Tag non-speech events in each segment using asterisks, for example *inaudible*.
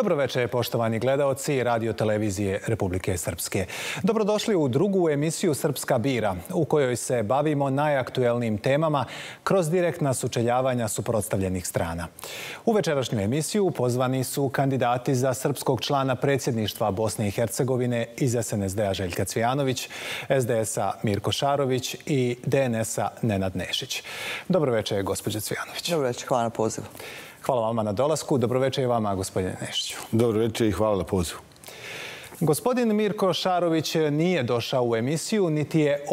Dobro večer, poštovani gledaoci radio televizije Republike Srpske. Dobrodošli u drugu emisiju Srpska bira, u kojoj se bavimo najaktuelnijim temama kroz direktna sučeljavanja suprotstavljenih strana. U večerašnju emisiju pozvani su kandidati za srpskog člana predsjedništva Bosne i Hercegovine iz SNSD-a Željka Cvijanović, SDS-a Mirko Šarović i DNS-a Nenad Nešić. Dobro večer, gospođe Cvijanović. Dobro večer, hvala na pozivu. Hvala vama na dolasku. Dobroveče i vama, gospodine Nešiću. Dobroveče i hvala na pozivu. Gospodin Mirko Šarović nije došao u emisiju, niti je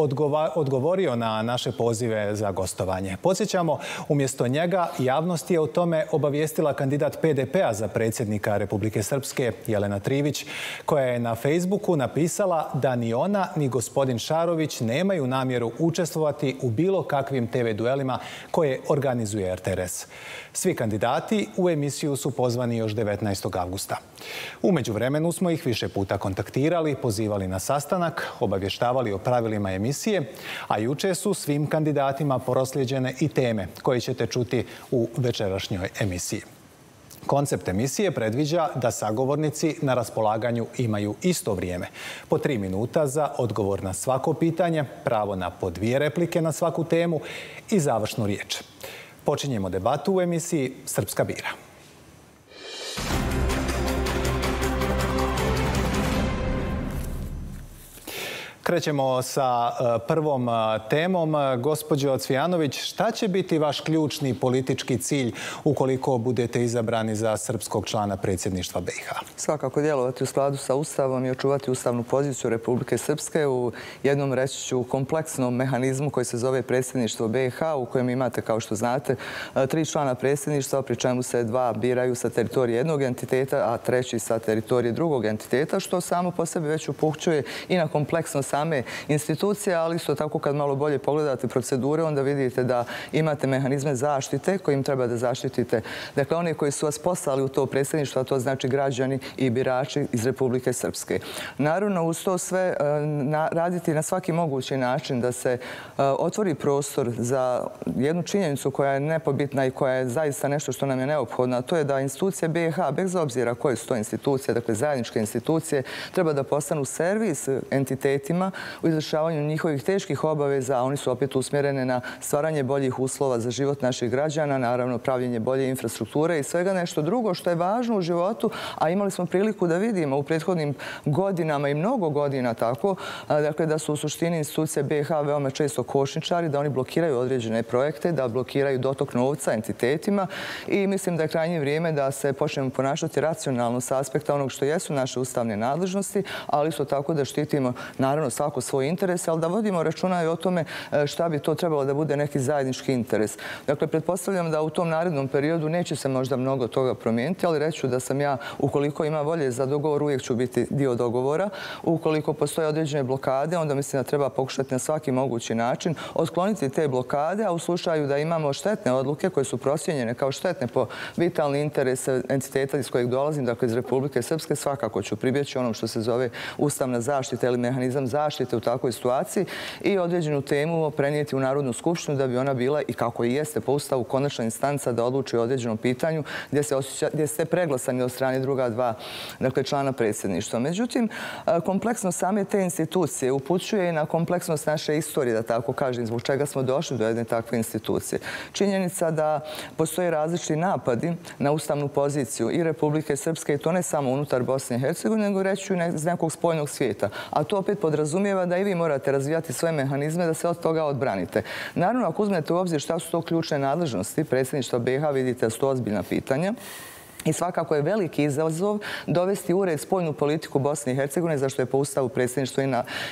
odgovorio na naše pozive za gostovanje. Podsjećamo, umjesto njega javnost je o tome obavijestila kandidat PDP-a za predsjednika Republike Srpske, Jelena Trivić, koja je na Facebooku napisala da ni ona ni gospodin Šarović nemaju namjeru učestvovati u bilo kakvim TV duelima koje organizuje RTRS. Svi kandidati u emisiju su pozvani još 19. augusta. Umeđu vremenu smo ih više puta kontaktirali, pozivali na sastanak, obavještavali o pravilima emisije, a juče su svim kandidatima porosljeđene i teme koje ćete čuti u večerašnjoj emisiji. Koncept emisije predviđa da sagovornici na raspolaganju imaju isto vrijeme. Po tri minuta za odgovor na svako pitanje, pravo na po dvije replike na svaku temu i završnu riječ. Počinjemo debatu u emisiji Srpska bira. Krećemo sa e, prvom e, temom. E, Gospodin Cvijanović, šta će biti vaš ključni politički cilj ukoliko budete izabrani za srpskog člana predsjedništva BiH? Svakako djelovati u skladu sa Ustavom i očuvati ustavnu poziciju Republike Srpske u jednom reći ću kompleksnom mehanizmu koji se zove predsjedništvo BiH u kojem imate, kao što znate, tri člana predsjedništva, pri čemu se dva biraju sa teritorije jednog entiteta, a treći sa teritorije drugog entiteta, što samo po sebi već upuhćuje i na kompleksnost same institucije, ali isto tako kad malo bolje pogledate procedure, onda vidite da imate mehanizme zaštite kojim treba da zaštitite. Dakle, one koji su vas poslali u to predsjedništvo, a to znači građani i birači iz Republike Srpske. Naravno, uz to sve e, raditi na svaki mogući način da se e, otvori prostor za jednu činjenicu koja je nepobitna i koja je zaista nešto što nam je neophodno, a to je da institucije BiH, bez obzira koje su to institucije, dakle zajedničke institucije, treba da postanu servis entitetima u izvršavanju njihovih teških obaveza, a oni su opet usmjerene na stvaranje boljih uslova za život naših građana, naravno pravljenje bolje infrastrukture i svega nešto drugo što je važno u životu, a imali smo priliku da vidimo u prethodnim godinama i mnogo godina tako, dakle da su u suštini institucije BH veoma često košničari, da oni blokiraju određene projekte, da blokiraju dotok novca entitetima i mislim da je krajnje vrijeme da se počnemo ponašati racionalno sa aspekta onog što jesu naše ustavne nadležnosti, ali isto tako da štitimo naravno svako svoj interes, ali da vodimo računa i o tome e, šta bi to trebalo da bude neki zajednički interes. Dakle, pretpostavljam da u tom narednom periodu neće se možda mnogo toga promijeniti, ali reću da sam ja, ukoliko ima volje za dogovor, uvijek ću biti dio dogovora. Ukoliko postoje određene blokade, onda mislim da treba pokušati na svaki mogući način otkloniti te blokade, a u slučaju da imamo štetne odluke koje su prosjenjene kao štetne po vitalni interes entiteta iz kojeg dolazim, dakle iz Republike Srpske, svakako ću pribjeći onom što se zove ustavna zaštita ili mehanizam zaštite u takvoj situaciji i određenu temu prenijeti u Narodnu skupštinu da bi ona bila i kako i jeste po ustavu konačna instanca da odluči o određenom pitanju gdje ste preglasani od strane druga dva dakle, člana predsjedništva. Međutim, e, kompleksnost same te institucije upućuje i na kompleksnost naše istorije, da tako kažem, zbog čega smo došli do jedne takve institucije. Činjenica da postoje različiti napadi na ustavnu poziciju i Republike Srpske i to ne samo unutar Bosne i Hercegovine, nego reću iz nekog spoljnog svijeta. A to opet podrazumijeva podrazumijeva da i vi morate razvijati svoje mehanizme da se od toga odbranite. Naravno, ako uzmete u obzir šta su to ključne nadležnosti, predsjedništva BiH vidite da su to ozbiljna pitanja, I svakako je veliki izazov dovesti u red spoljnu politiku Bosne i Hercegovine, zašto je po ustavu predsjedništvo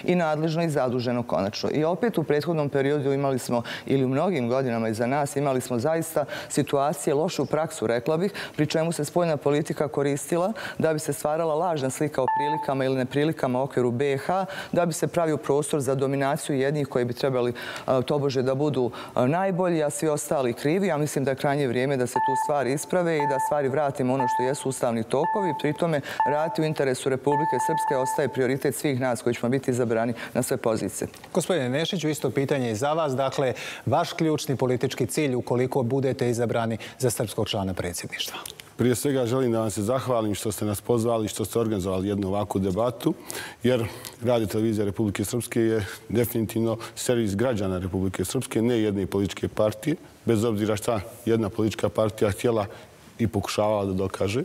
i nadležno i zaduženo konačno. I opet u prethodnom periodu imali smo, ili u mnogim godinama iza nas, imali smo zaista situacije, lošu praksu, rekla bih, pri čemu se spoljna politika koristila da bi se stvarala lažna slika o prilikama ili neprilikama okviru BH, da bi se pravio prostor za dominaciju jednih koji bi trebali e, tobože da budu e, najbolji, a svi ostali krivi. Ja mislim da je krajnje vrijeme da se tu stvari isprave i da stvari vratimo pratimo ono što jesu ustavni tokovi, pritome raditi u interesu Republike Srpske ostaje prioritet svih nas koji ćemo biti izabrani na sve pozicije. Gospodine Nešiću, isto pitanje i za vas. Dakle, vaš ključni politički cilj ukoliko budete izabrani za srpskog člana predsjedništva? Prije svega želim da vam se zahvalim što ste nas pozvali, što ste organizovali jednu ovakvu debatu, jer Radio Televizija Republike Srpske je definitivno servis građana Republike Srpske, ne jedne političke partije, bez obzira šta jedna politička partija htjela i pokušavala da dokaže.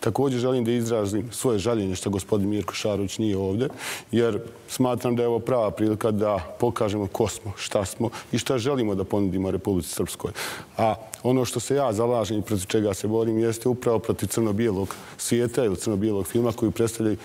Također želim da izrazim svoje žaljenje što gospodin Mirko Šarović nije ovdje, jer smatram da je ovo prava prilika da pokažemo ko smo, šta smo i šta želimo da ponudimo Republici Srpskoj. A ono što se ja zalažem i protiv čega se borim jeste upravo protiv crno-bijelog svijeta ili crno-bijelog filma koju predstavljaju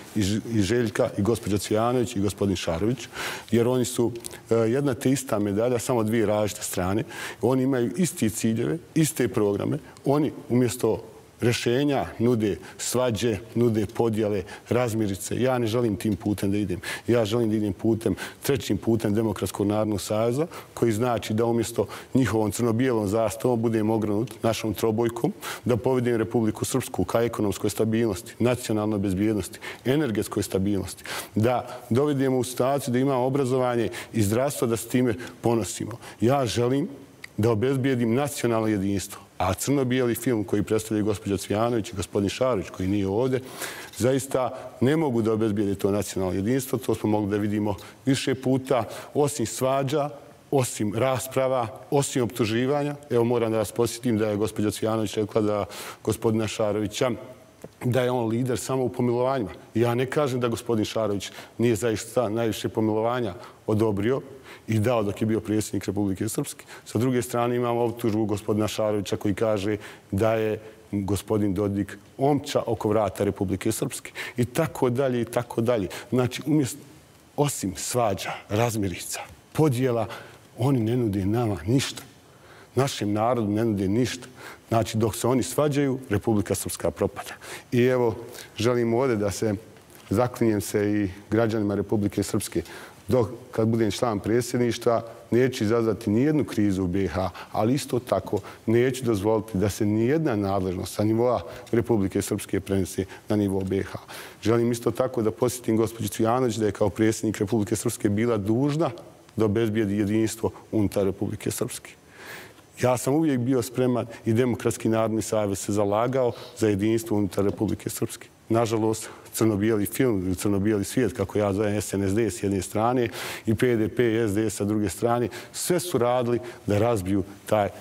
i Željka, i gospođa Cvijanović, i gospodin Šarović, jer oni su e, jedna te ista medalja, samo dvije različite strane. Oni imaju isti ciljeve, iste programe. Oni umjesto rešenja nude svađe, nude podjele, razmirice. Ja ne želim tim putem da idem. Ja želim da idem putem, trećim putem Demokratskog narodnog savjeza, koji znači da umjesto njihovom crno-bijelom zastavom budem ogranut našom trobojkom, da povedem Republiku Srpsku ka ekonomskoj stabilnosti, nacionalnoj bezbjednosti, energetskoj stabilnosti, da dovedemo u situaciju da imamo obrazovanje i zdravstvo da s time ponosimo. Ja želim da obezbijedim nacionalno jedinstvo. A crno-bijeli film koji predstavlja gospođa Cvijanović i gospodin Šarović koji nije ovdje, zaista ne mogu da obezbijede to nacionalno jedinstvo. To smo mogli da vidimo više puta, osim svađa, osim rasprava, osim optuživanja. Evo moram da vas posjetim da je gospođa Cvijanović rekla da gospodina Šarovića da je on lider samo u pomilovanjima. Ja ne kažem da gospodin Šarović nije zaista najviše pomilovanja odobrio, i dao dok je bio predsjednik Republike Srpske. Sa druge strane imamo optužbu gospodina Šarovića koji kaže da je gospodin Dodik omča oko vrata Republike Srpske. I tako dalje, i tako dalje. Znači, umjesto, osim svađa, razmirica, podjela, oni ne nude nama ništa. Našem narodu ne nude ništa. Znači, dok se oni svađaju, Republika Srpska propada. I evo, želim ovdje da se zaklinjem se i građanima Republike Srpske dok kad budem član predsjedništva, neću izazvati nijednu krizu u BiH, ali isto tako neću dozvoliti da se nijedna nadležnost sa nivoa Republike Srpske prenese na nivo BiH. Želim isto tako da posjetim gospođu Cvijanović da je kao predsjednik Republike Srpske bila dužna da obezbijedi jedinstvo unutar Republike Srpske. Ja sam uvijek bio spreman i Demokratski narodni savjez se zalagao za jedinstvo unutar Republike Srpske. Nažalost, crno-bijeli film, crno-bijeli svijet, kako ja zovem SNSD s jedne strane i PDP i SD sa druge strane, sve su radili da razbiju taj, e,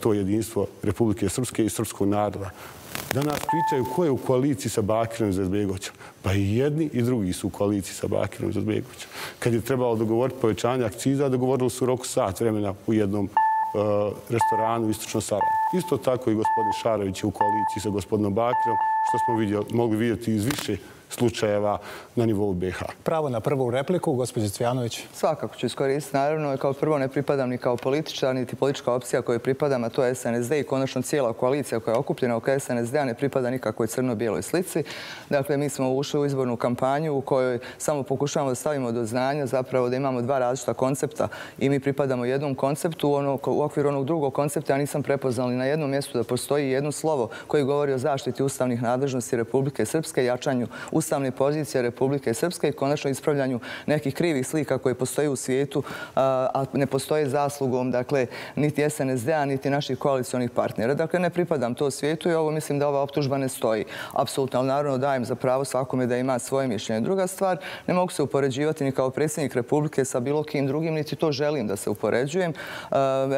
to jedinstvo Republike Srpske i srpskog naroda. Danas pričaju ko je u koaliciji sa Bakirom Zazbegovićem. Pa i jedni i drugi su u koaliciji sa Bakirom Zazbegovićem. Kad je trebalo dogovoriti povećanje akciza, dogovorili su roku sat vremena u jednom E, restoranu u Istočnom Isto tako i gospodin Šarović je u koaliciji sa gospodinom Bakirom, što smo mogli vidjeti iz više slučajeva na nivou BH. Pravo na prvu repliku, gospođe Cvjanović. Svakako ću iskoristiti. Naravno, kao prvo ne pripadam ni kao političar, niti politička opcija koju pripadam, a to je SNSD i konačno cijela koalicija koja je okupljena oko SNSD-a ne pripada nikakvoj crno-bijeloj slici. Dakle, mi smo ušli u izbornu kampanju u kojoj samo pokušavamo da stavimo do znanja zapravo da imamo dva različita koncepta i mi pripadamo jednom konceptu ono, u okviru onog drugog koncepta. Ja nisam prepoznali na jednom mjestu da postoji jedno slovo koji govori o zaštiti ustavnih nadležnosti Republike Srpske, jačanju ustavne pozicije Republike Srpske i konačno ispravljanju nekih krivih slika koje postoje u svijetu, a ne postoje zaslugom dakle, niti SNSD-a, niti naših koalicijonih partnera. Dakle, ne pripadam to svijetu i ovo mislim da ova optužba ne stoji. Apsolutno, ali naravno dajem za pravo svakome da ima svoje mišljenje. Druga stvar, ne mogu se upoređivati ni kao predsjednik Republike sa bilo kim drugim, niti to želim da se upoređujem.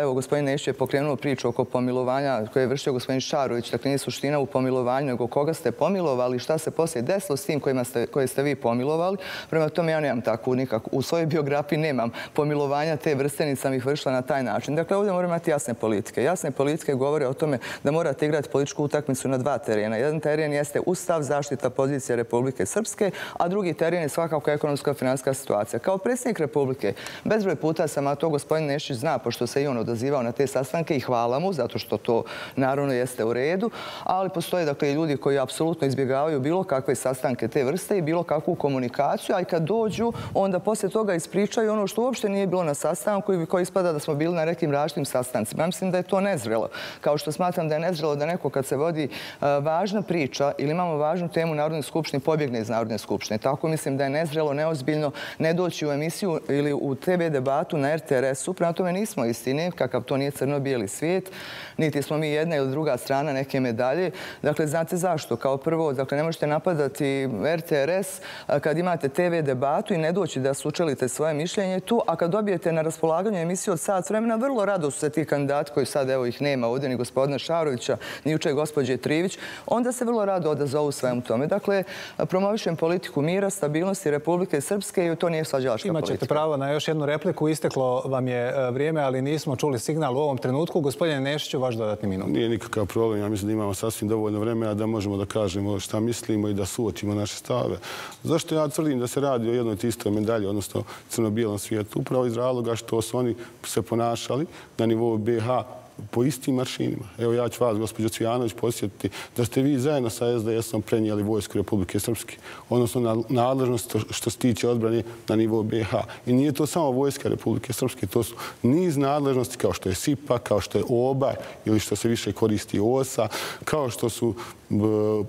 Evo, gospodin Nešće je pokrenuo priču oko pomilovanja koje je vršio gospodin Šarović. Dakle, nije suština u pomilovanju, nego koga ste pomilovali, šta se poslije desilo s tim koje ste vi pomilovali. Prema tome ja nemam takvu nikakvu. U svojoj biografiji nemam pomilovanja te vrste, nisam ih vršila na taj način. Dakle, ovdje moramo imati jasne politike. Jasne politike govore o tome da morate igrati političku utakmicu na dva terena. Jedan teren jeste Ustav zaštita pozicije Republike Srpske, a drugi teren je svakako ekonomska i finanska situacija. Kao predsjednik Republike, bezbroj puta sam, a to gospodin Nešić zna, pošto se i on odazivao na te sastanke i hvala mu, zato što to naravno jeste u redu, ali postoje dakle, ljudi koji koji apsolutno izbjegavaju bilo kakve sastanke te vrste i bilo kakvu komunikaciju, a i kad dođu, onda poslije toga ispričaju ono što uopšte nije bilo na sastanku i koji ispada da smo bili na nekim različitim sastancima. Ja mislim da je to nezrelo. Kao što smatram da je nezrelo da neko kad se vodi važna priča ili imamo važnu temu Narodne skupštine, pobjegne iz Narodne skupštine. Tako mislim da je nezrelo, neozbiljno ne doći u emisiju ili u TV debatu na RTRS-u. Prema tome nismo istine, kakav to nije crno-bijeli svijet, niti smo mi jedna ili druga strana neke medalje. Dakle, znate zašto? Kao prvo, dakle, ne možete napadati RTRS kad imate TV debatu i ne doći da sučelite svoje mišljenje tu, a kad dobijete na raspolaganju emisiju od sat vremena, vrlo rado su se ti kandidati koji sad, evo ih nema ovdje, ni gospodina Šarovića, ni uče gospođe Trivić, onda se vrlo rado odazovu svemu tome. Dakle, promovišem politiku mira, stabilnosti Republike Srpske i to nije svađalačka politika. Imaćete pravo na još jednu repliku. Isteklo vam je e, vrijeme, ali nismo čuli signal u ovom trenutku. Gospodine Nešiću, vaš dodatni minut. Nije nikakav problem. Ja mislim da imamo sasvim dovoljno vremena da možemo da kažemo šta mislimo i da suočimo naše stave. Zašto ja tvrdim da se radi o jednoj tistoj medalji, odnosno crno-bijelom svijetu? Upravo iz razloga što su oni se ponašali na nivou BH po istim maršinima. Evo ja ću vas, gospođo Cvijanović, posjetiti da ste vi zajedno sa SDS-om prenijeli Vojsku Republike Srpske, odnosno na nadležnost što se tiče odbrane na nivou BH. I nije to samo Vojska Republike Srpske, to su niz nadležnosti kao što je SIPA, kao što je OBA ili što se više koristi OSA, kao što su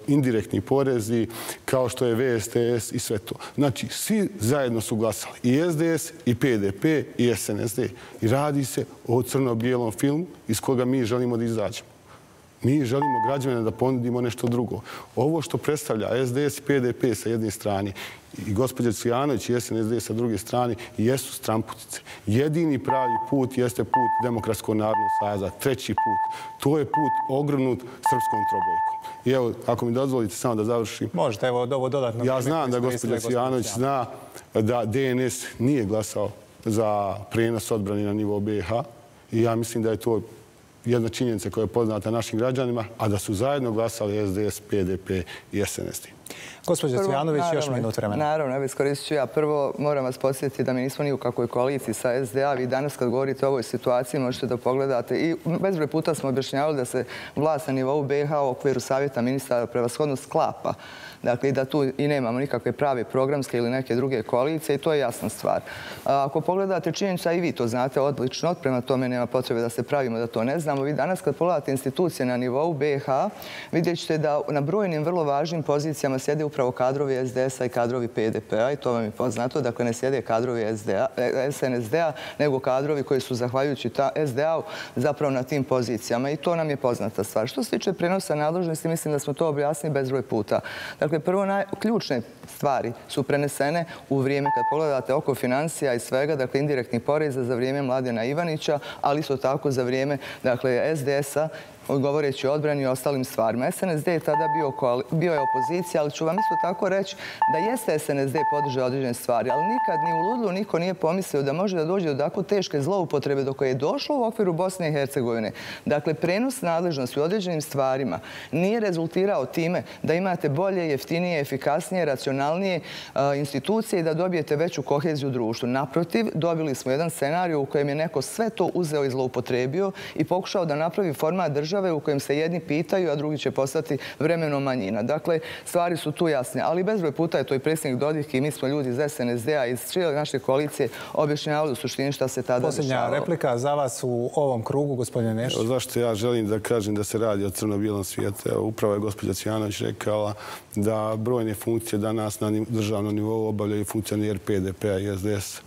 indirektni porezi, kao što je VSTS i sve to. Znači, svi zajedno su glasali, i SDS, i PDP, i SNSD. I radi se o crno-bijelom filmu iz koga mi želimo da izađemo. Mi želimo građane da ponudimo nešto drugo. Ovo što predstavlja SDS i PDP sa jedne strane i gospođa Cvijanović i SNSD sa druge strane jesu stramputice. Jedini pravi put jeste put Demokratskog narodnog saza. Treći put. To je put ogrnut srpskom trobojkom. I evo, ako mi dozvolite samo da završim. Možete, evo, ovo dodatno. Ja znam da gospođa Cvijanović zna da DNS nije glasao za prenos odbrani na nivou BiH. I ja mislim da je to jedna činjenica koja je poznata našim građanima, a da su zajedno glasali SDS, PDP i SNSD. Gospodin Cvijanović, još minut vremena. Naravno, evo iskoristit ću ja. Prvo moram vas posjetiti da mi nismo ni u kakvoj koaliciji sa SDA. Vi danas kad govorite o ovoj situaciji možete da pogledate. I bezbroj puta smo objašnjavali da se vlast na nivou BiH u okviru savjeta ministra prevashodno sklapa dakle, da tu i nemamo nikakve prave programske ili neke druge koalicije i to je jasna stvar. Ako pogledate činjenica i vi to znate odlično, prema tome nema potrebe da se pravimo da to ne znamo. Vi danas kad pogledate institucije na nivou BiH, vidjet ćete da na brojnim vrlo važnim pozicijama sjede upravo kadrovi SDS-a i kadrovi PDP-a i to vam je poznato. Dakle, ne sjede kadrovi SNSD-a, e, nego kadrovi koji su zahvaljujući SDA-u zapravo na tim pozicijama i to nam je poznata stvar. Što se tiče prenosa nadložnosti, mislim da smo to objasnili bezbroj puta. Dakle, Dakle, prvo ključne stvari su prenesene u vrijeme kad pogledate oko financija i svega, dakle, indirektni poreza za vrijeme Mladena Ivanića, ali isto tako za vrijeme dakle, SDS-a govoreći o odbrani i ostalim stvarima. SNSD je tada bio je opozicija, ali ću vam isto tako reći da jeste SNSD podržao određene stvari, ali nikad ni u Ludlu niko nije pomislio da može da dođe do tako teške zloupotrebe do koje je došlo u okviru Bosne i Hercegovine. Dakle, prenos nadležnosti u određenim stvarima nije rezultirao time da imate bolje, jeftinije, efikasnije, racionalnije eh, institucije i da dobijete veću koheziju društvu. Naprotiv, dobili smo jedan scenariju u kojem je neko sve to uzeo i zloupotrebio i pokušao da napravi format države države u kojem se jedni pitaju, a drugi će postati vremenom manjina. Dakle, stvari su tu jasne. Ali bezbroj puta je to i predsjednik Dodik i mi smo ljudi iz SNSD-a, iz šile naše koalicije, objašnjavali u suštini šta se tada dešavalo. Posljednja replika za vas u ovom krugu, gospodine Nešić. Zašto ja želim da kažem da se radi o crno-bijelom svijetu? Upravo je gospođa Cvijanović rekala da brojne funkcije danas na državnom nivou obavljaju funkcioner PDP-a i SDS.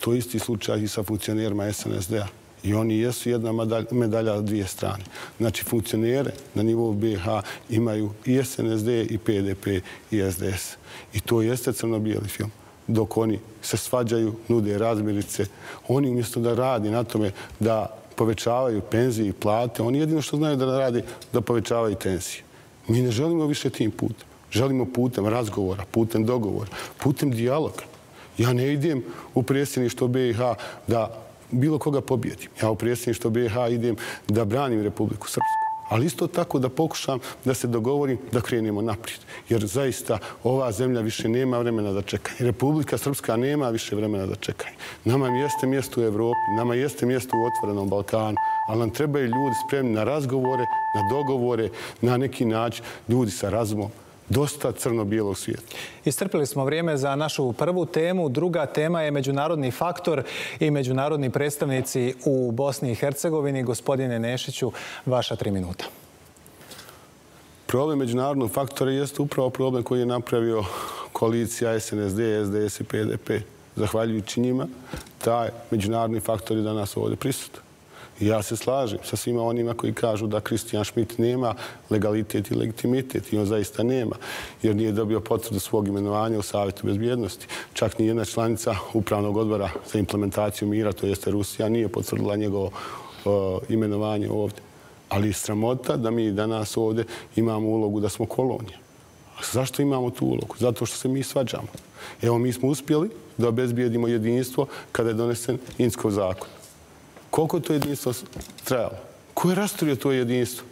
To je isti slučaj i sa funkcionerima SNSD-a. I oni jesu jedna medalja od dvije strane. Znači, funkcionere na nivou BiH imaju i SNSD, i PDP, i SDS. I to jeste crno-bijeli film. Dok oni se svađaju, nude razmirice, oni umjesto da radi na tome da povećavaju penzije i plate, oni jedino što znaju da radi da povećavaju tensije. Mi ne želimo više tim putem. Želimo putem razgovora, putem dogovora, putem dijaloga. Ja ne idem u predsjedništvo BiH da bilo koga pobijedim. Ja u predsjedništvo BiH idem da branim Republiku Srpsku. ali isto tako da pokušam da se dogovorim da krenemo naprijed. Jer zaista ova zemlja više nema vremena da čeka. Republika Srpska nema više vremena da čeka. Nama jeste mjesto u Evropi, nama jeste mjesto u otvorenom Balkanu, ali nam trebaju ljudi spremni na razgovore, na dogovore, na neki način ljudi sa razumom, dosta crno-bijelog svijeta. Istrpili smo vrijeme za našu prvu temu. Druga tema je međunarodni faktor i međunarodni predstavnici u Bosni i Hercegovini. Gospodine Nešiću, vaša tri minuta. Problem međunarodnog faktora jeste upravo problem koji je napravio koalicija SNSD, SDS i PDP. Zahvaljujući njima, taj međunarodni faktor je danas ovdje prisutan. Ja se slažem sa svima onima koji kažu da Kristijan Schmidt nema legalitet i legitimitet i on zaista nema jer nije dobio potvrdu svog imenovanja u Savjetu bezbjednosti. Čak ni jedna članica upravnog odbora za implementaciju mira, to jeste Rusija, nije potvrdila njegovo imenovanje ovdje. Ali je sramota da mi danas ovdje imamo ulogu da smo kolonija. Zašto imamo tu ulogu? Zato što se mi svađamo. Evo, mi smo uspjeli da obezbijedimo jedinstvo kada je donesen Inskov zakon. Koliko to jedinstvo trajalo? Ko je rasturio to jedinstvo?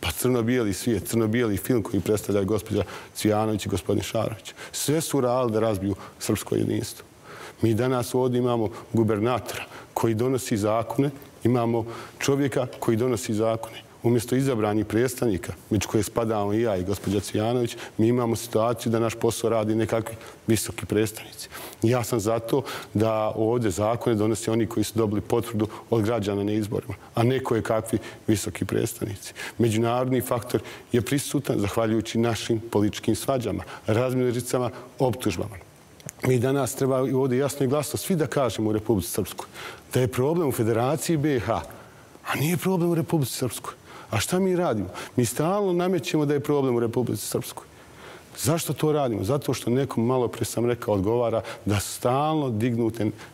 Pa crno-bijeli svijet, crno-bijeli film koji predstavlja gospođa Cvijanović i gospodin Šarović. Sve su rali da razbiju srpsko jedinstvo. Mi danas ovdje imamo gubernatora koji donosi zakone, imamo čovjeka koji donosi zakone umjesto izabranih predstavnika, među koje spadamo i ja i gospođa Cvijanović, mi imamo situaciju da naš posao radi nekakvi visoki predstavnici. Ja sam zato da ovdje zakone donose oni koji su dobili potvrdu od građana na izborima, a ne koje kakvi visoki predstavnici. Međunarodni faktor je prisutan zahvaljujući našim političkim svađama, razmjericama, optužbama. Mi danas treba ovdje jasno i glasno svi da kažemo u Republici Srpskoj da je problem u Federaciji BiH, a nije problem u Republici Srpskoj. A šta mi radimo? Mi stalno namećemo da je problem u Republici Srpskoj. Zašto to radimo? Zato što nekom malo pre sam rekao odgovara da stalno dignu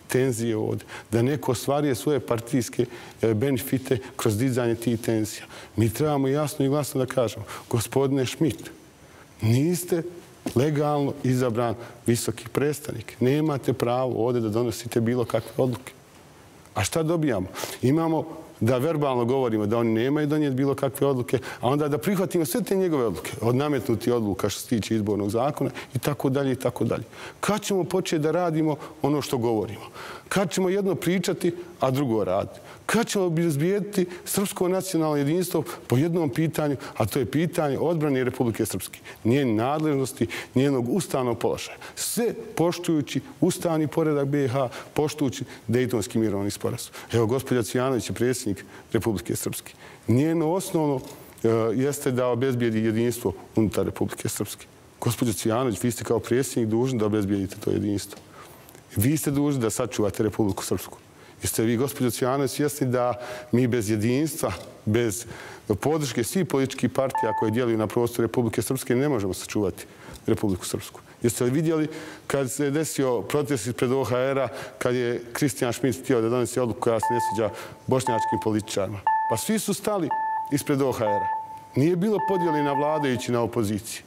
tenzije ovdje, da neko ostvarije svoje partijske e, benefite kroz dizanje tih tenzija. Mi trebamo jasno i glasno da kažemo, gospodine Šmit, niste legalno izabran visoki predstavnik. Nemate pravo ovdje da donosite bilo kakve odluke. A šta dobijamo? Imamo da verbalno govorimo da oni nemaju donijeti bilo kakve odluke, a onda da prihvatimo sve te njegove odluke, od nametnuti odluka što se tiče izbornog zakona i tako dalje i tako dalje. Kad ćemo početi da radimo ono što govorimo? Kad ćemo jedno pričati, a drugo raditi? Kad ćemo izbijediti srpsko nacionalno jedinstvo po jednom pitanju, a to je pitanje odbrane Republike Srpske, njeni nadležnosti, njenog ustavnog položaja. Sve poštujući ustavni poredak BiH, poštujući Dejtonski mirovni sporazum. Evo, gospodja Cijanović je predsjednik Republike Srpske. Njeno osnovno e, jeste da obezbijedi jedinstvo unutar Republike Srpske. Gospodin Cijanović, vi ste kao predsjednik dužni da obezbijedite to jedinstvo. Vi ste dužni da sačuvate Republiku Srpsku. Jeste vi, gospođo Cijano, svjesni da mi bez jedinstva, bez podrške svih političkih partija koje djeluju na prostoru Republike Srpske ne možemo sačuvati Republiku Srpsku? Jeste li vidjeli kad se desio protest ispred OHR-a, kad je Kristijan Šmit htio da donese odluku koja se ne sviđa bošnjačkim političarima? Pa svi su stali ispred OHR-a. Nije bilo podijeli na vladajući na opoziciji.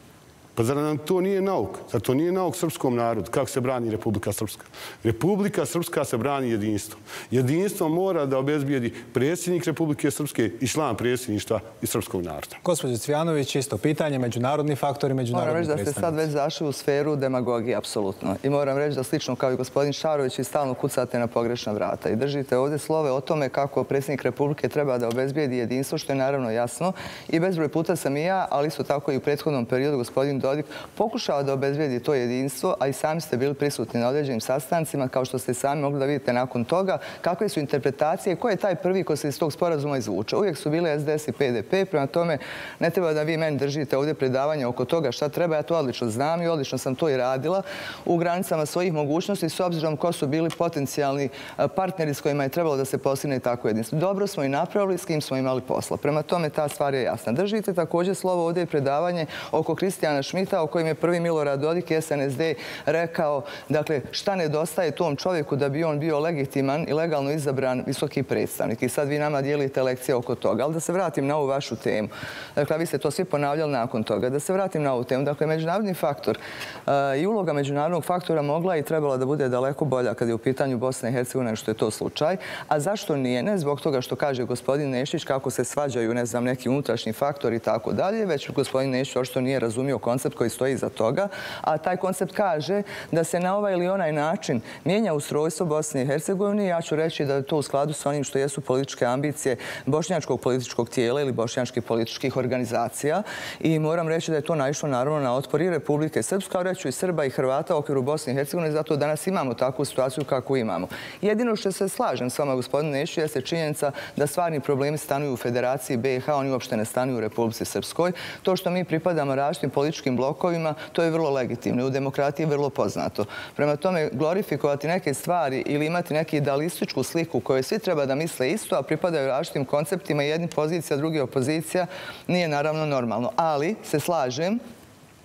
Pa zar nam to nije nauk? Zar to nije nauk srpskom narodu? Kako se brani Republika Srpska? Republika Srpska se brani jedinstvom. Jedinstvo mora da obezbijedi predsjednik Republike Srpske i član predsjedništva i srpskog naroda. Gospodin Cvjanović, isto pitanje, međunarodni faktori, međunarodni predstavnici. Moram reći da ste sad već zašli u sferu demagogije, apsolutno. I moram reći da slično kao i gospodin Šarović i stalno kucate na pogrešna vrata. I držite ovdje slove o tome kako predsjednik Republike treba da obezbijedi jedinstvo, što je naravno jasno. I bezbroj puta sam i ja, ali isto tako i u prethodnom periodu gospodin Dodik pokušao da obezvijedi to jedinstvo, a i sami ste bili prisutni na određenim sastancima, kao što ste sami mogli da vidite nakon toga, kakve su interpretacije, ko je taj prvi ko se iz tog sporazuma izvuče. Uvijek su bile SDS i PDP, prema tome ne treba da vi meni držite ovdje predavanje oko toga šta treba, ja to odlično znam i odlično sam to i radila u granicama svojih mogućnosti s obzirom ko su bili potencijalni partneri s kojima je trebalo da se postigne tako jedinstvo. Dobro smo i napravili, s kim smo imali posla. Prema tome ta stvar je jasna. Držite također slovo ovdje je predavanje oko Kristijana Šmita Šmita, o kojim je prvi Milorad Dodik SNSD rekao dakle, šta nedostaje tom čovjeku da bi on bio legitiman i legalno izabran visoki predstavnik. I sad vi nama dijelite lekcije oko toga. Ali da se vratim na ovu vašu temu. Dakle, vi ste to svi ponavljali nakon toga. Da se vratim na ovu temu. Dakle, međunarodni faktor eh, i uloga međunarodnog faktora mogla i trebala da bude daleko bolja kad je u pitanju Bosne i Hercegovine, što je to slučaj. A zašto nije? Ne zbog toga što kaže gospodin Nešić kako se svađaju, ne znam, neki unutrašnji faktor i tako dalje, već gospodin Nešić ošto nije razumio koncept koncept koji stoji iza toga. A taj koncept kaže da se na ovaj ili onaj način mijenja ustrojstvo Bosne i Hercegovine. Ja ću reći da je to u skladu sa onim što jesu političke ambicije bošnjačkog političkog tijela ili bošnjačkih političkih organizacija. I moram reći da je to naišlo naravno na otpor i Republike Srpska, reću i Srba i Hrvata u okviru Bosne i Hercegovine. Zato danas imamo takvu situaciju kako imamo. Jedino što se slažem s vama, gospodine Nešić, jeste činjenica da stvarni problemi stanuju u Federaciji BiH, oni uopšte ne stanuju u Republike Srpskoj. To što mi pripadamo različitim političkim blokovima, to je vrlo legitimno. U demokratiji je vrlo poznato. Prema tome, glorifikovati neke stvari ili imati neku idealističku sliku koju svi treba da misle isto, a pripadaju različitim konceptima, jedni pozicija, drugi opozicija, nije naravno normalno. Ali se slažem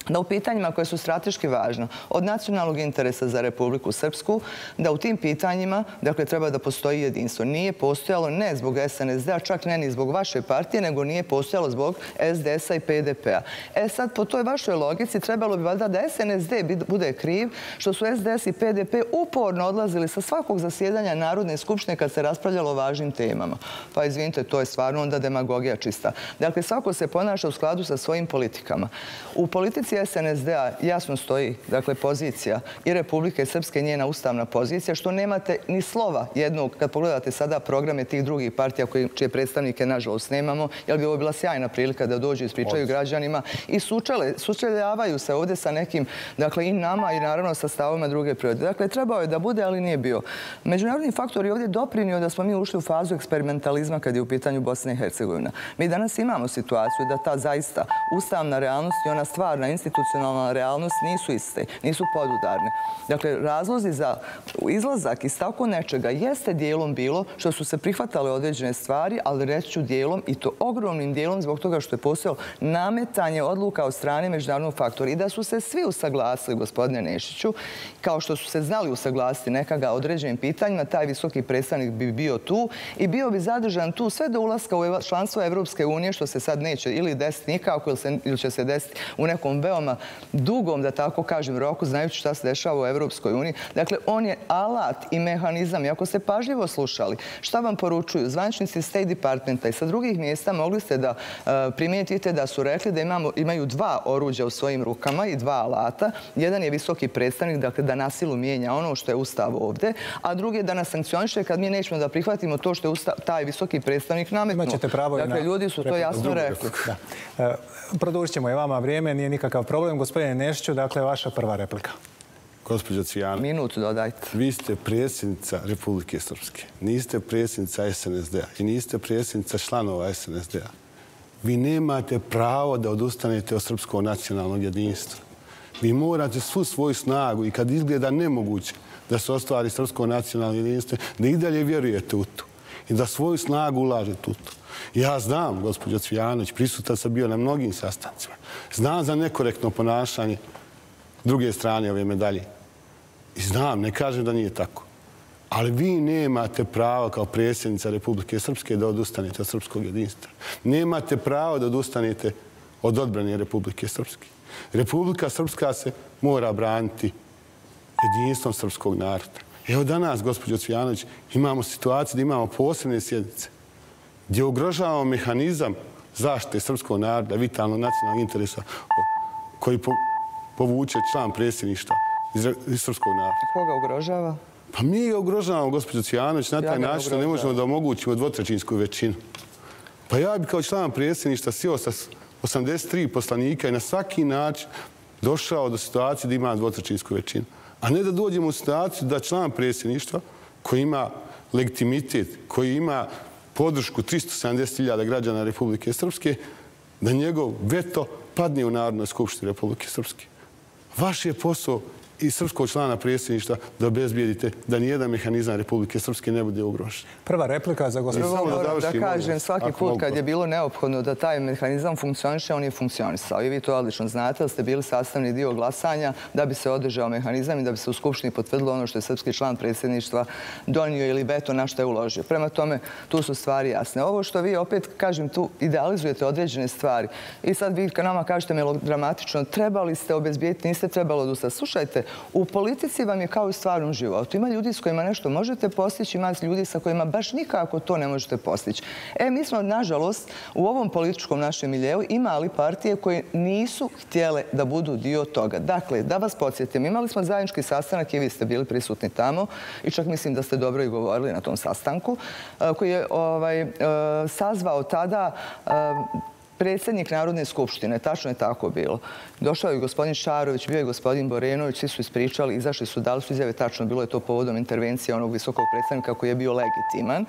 da u pitanjima koje su strateški važne od nacionalnog interesa za Republiku Srpsku, da u tim pitanjima dakle, treba da postoji jedinstvo. Nije postojalo ne zbog SNSD-a, čak ne ni zbog vaše partije, nego nije postojalo zbog SDS-a i PDP-a. E sad, po toj vašoj logici, trebalo bi valjda da SNSD bude kriv što su SDS i PDP uporno odlazili sa svakog zasjedanja Narodne skupštine kad se raspravljalo o važnim temama. Pa izvinite, to je stvarno onda demagogija čista. Dakle, svako se ponaša u skladu sa svojim politikama. U politici SNSD-a jasno stoji dakle, pozicija i Republike Srpske njena ustavna pozicija, što nemate ni slova jednog, kad pogledate sada programe tih drugih partija čije predstavnike nažalost nemamo, jer bi ovo bila sjajna prilika da dođu i ispričaju građanima i sučeljavaju se ovdje sa nekim, dakle i nama i naravno sa stavovima druge prirode. Dakle, trebao je da bude, ali nije bio. Međunarodni faktor je ovdje doprinio da smo mi ušli u fazu eksperimentalizma kad je u pitanju Bosne i Hercegovina. Mi danas imamo situaciju da ta zaista ustavna realnost i ona stvarna institucija institucionalna realnost nisu iste, nisu podudarne. Dakle, razlozi za izlazak iz tako nečega jeste dijelom bilo što su se prihvatale određene stvari, ali reći ću dijelom i to ogromnim dijelom zbog toga što je postojalo nametanje odluka od strane međunarodnog faktora i da su se svi usaglasili, gospodine Nešiću, kao što su se znali usaglasiti nekaga određenim pitanjima, taj visoki predstavnik bi bio tu i bio bi zadržan tu sve do ulaska u članstvo Evropske unije, što se sad neće ili desiti nikako ili će se desiti u nekom veoma dugom, da tako kažem, roku, znajući šta se dešava u Evropskoj uniji. Dakle, on je alat i mehanizam. I ako ste pažljivo slušali, šta vam poručuju zvančnici State Departmenta i sa drugih mjesta mogli ste da e, primijetite da su rekli da imaju dva oruđa u svojim rukama i dva alata. Jedan je visoki predstavnik, dakle, da nasilu mijenja ono što je ustav ovde, a drugi je da nas sankcioniše kad mi nećemo da prihvatimo to što je taj visoki predstavnik nametnuo. Imaćete pravo i dakle, na... Ljudi su to jasno rekli. E, produžit ćemo i vama vrijeme, nije nikakav problem. Gospodine Nešiću, dakle, vaša prva replika. Gospodin Cijana. Minutu dodajte. Vi ste predsjednica Republike Srpske. Niste predsjednica SNSD-a i niste predsjednica članova SNSD-a. Vi nemate pravo da odustanete od srpskog nacionalnog jedinstva. Vi morate svu svoju snagu i kad izgleda nemoguće da se ostvari srpsko nacionalno jedinstvo, da i dalje vjerujete u to i da svoju snagu ulažete u to. Ja znam, gospođo Cvijanović, prisutan sam bio na mnogim sastancima. Znam za nekorektno ponašanje druge strane ove medalje. I znam, ne kažem da nije tako. Ali vi nemate pravo kao predsjednica Republike Srpske da odustanete od srpskog jedinstva. Nemate pravo da odustanete od odbrane Republike Srpske. Republika Srpska se mora braniti jedinstvom srpskog naroda. Evo danas, gospođo Cvijanović, imamo situaciju da imamo posebne sjednice gdje ugrožavamo mehanizam zaštite srpskog naroda, vitalnog nacionalnog interesa koji povuče član predsjedništva iz srpskog naroda. Koga ugrožava? Pa mi je ugrožavamo, gospođo Cvijanović, na taj način da ne možemo da omogućimo dvotrećinsku većinu. Pa ja bi kao član predsjedništva sjeo sa 83 poslanika i na svaki način došao do situacije da ima dvotrećinsku većinu. A ne da dođemo u situaciju da član predsjedništva koji ima legitimitet, koji ima podršku 370.000 građana Republike Srpske, da njegov veto padne u Narodnoj skupštini Republike Srpske. Vaš je posao i srpskog člana predsjedništva da obezbijedite da nijedan mehanizam Republike Srpske ne bude ugrošen. Prva replika za gospodinu. Prvo moram da kažem, svaki put kad je bilo neophodno da taj mehanizam funkcioniše, on je funkcionisao. I vi to odlično znate, da ste bili sastavni dio glasanja da bi se održao mehanizam i da bi se u Skupštini potvrdilo ono što je srpski član predsjedništva donio ili veto na što je uložio. Prema tome, tu su stvari jasne. Ovo što vi opet, kažem, tu idealizujete određene stvari i sad vi ka nama kažete melodramatično, trebali ste obezbijeti, niste trebalo odustati. Slušajte, u politici vam je kao i stvarnom životu. Ima ljudi s kojima nešto možete postići, ima ljudi sa kojima baš nikako to ne možete postići. E, mi smo, nažalost, u ovom političkom našem miljeu imali partije koje nisu htjele da budu dio toga. Dakle, da vas podsjetim, imali smo zajednički sastanak i vi ste bili prisutni tamo i čak mislim da ste dobro i govorili na tom sastanku, e, koji je ovaj, e, sazvao tada e, predsjednik Narodne skupštine, tačno je tako bilo. Došao je gospodin Šarović, bio je gospodin Borenović, svi su ispričali, izašli su, dali su izjave, tačno bilo je to povodom intervencije onog visokog predstavnika koji je bio legitiman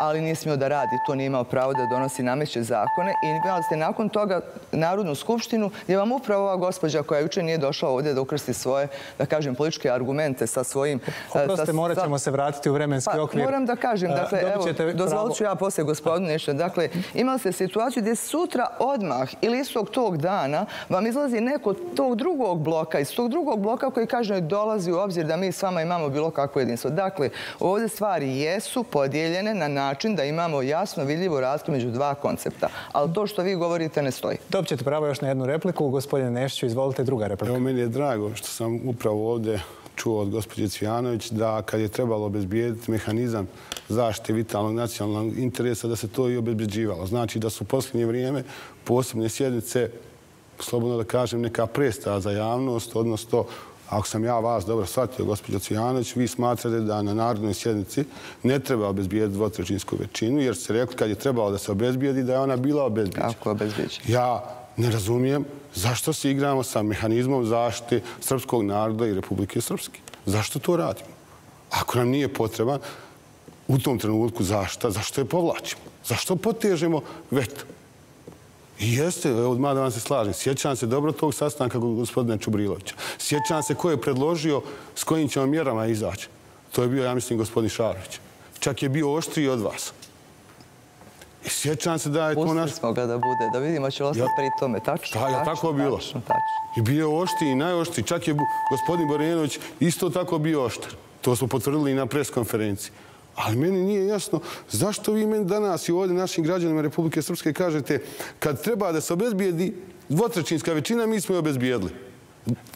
ali nije smio da radi, to nije imao pravo da donosi nameće zakone. I imali ste nakon toga Narodnu skupštinu gdje vam upravo ova gospođa koja juče nije došla ovdje da ukrsti svoje, da kažem, političke argumente sa svojim... Oproste, morat ćemo se vratiti u vremenski pa, okvir. Moram da kažem, dakle, evo, dozvolit ću ja poslije gospodinu nešto. Dakle, imali ste situaciju gdje sutra odmah ili istog tog dana vam izlazi neko tog drugog bloka, iz tog drugog bloka koji kaže dolazi u obzir da mi s vama imamo bilo kakvo jedinstvo. Dakle, ovdje stvari jesu podijeljene na način način da imamo jasno vidljivu razliku među dva koncepta. Ali to što vi govorite ne stoji. Dobit ćete pravo još na jednu repliku. Gospodine Nešiću, izvolite druga replika. Evo, meni je drago što sam upravo ovdje čuo od gospođe Cvijanović da kad je trebalo obezbijediti mehanizam zaštite vitalnog nacionalnog interesa, da se to i obezbijeđivalo. Znači da su u posljednje vrijeme posebne sjednice, slobodno da kažem, neka presta za javnost, odnosno ako sam ja vas dobro shvatio, gospođo Cvijanović, vi smatrate da na narodnoj sjednici ne treba obezbijediti dvotrećinsku većinu, jer ste rekli kad je trebalo da se obezbijedi, da je ona bila obezbijeđena. Kako obezbijeđena? Ja ne razumijem zašto se igramo sa mehanizmom zaštite srpskog naroda i Republike Srpske. Zašto to radimo? Ako nam nije potreban u tom trenutku zašta, zašto je povlačimo? Zašto potežemo veto? I jeste, odmah da vam se slažem. Sjećam se dobro tog sastanka gospodina Čubrilovića. Sjećam se ko je predložio s kojim ćemo mjerama izaći. To je bio, ja mislim, gospodin Šarović. Čak je bio oštriji od vas. I sjećam se da je to naš... Pustili smo ga da bude, da vidimo će ostati pri tome. Tačno, tačno, tako bilo. Tačno, tačno. I bio oštriji i najoštriji. Čak je gospodin Borenović isto tako bio oštr. To smo potvrdili i na preskonferenciji. Ali meni nije jasno zašto vi meni danas i ovdje našim građanima Republike Srpske kažete kad treba da se obezbijedi dvotrećinska većina, mi smo je obezbijedili.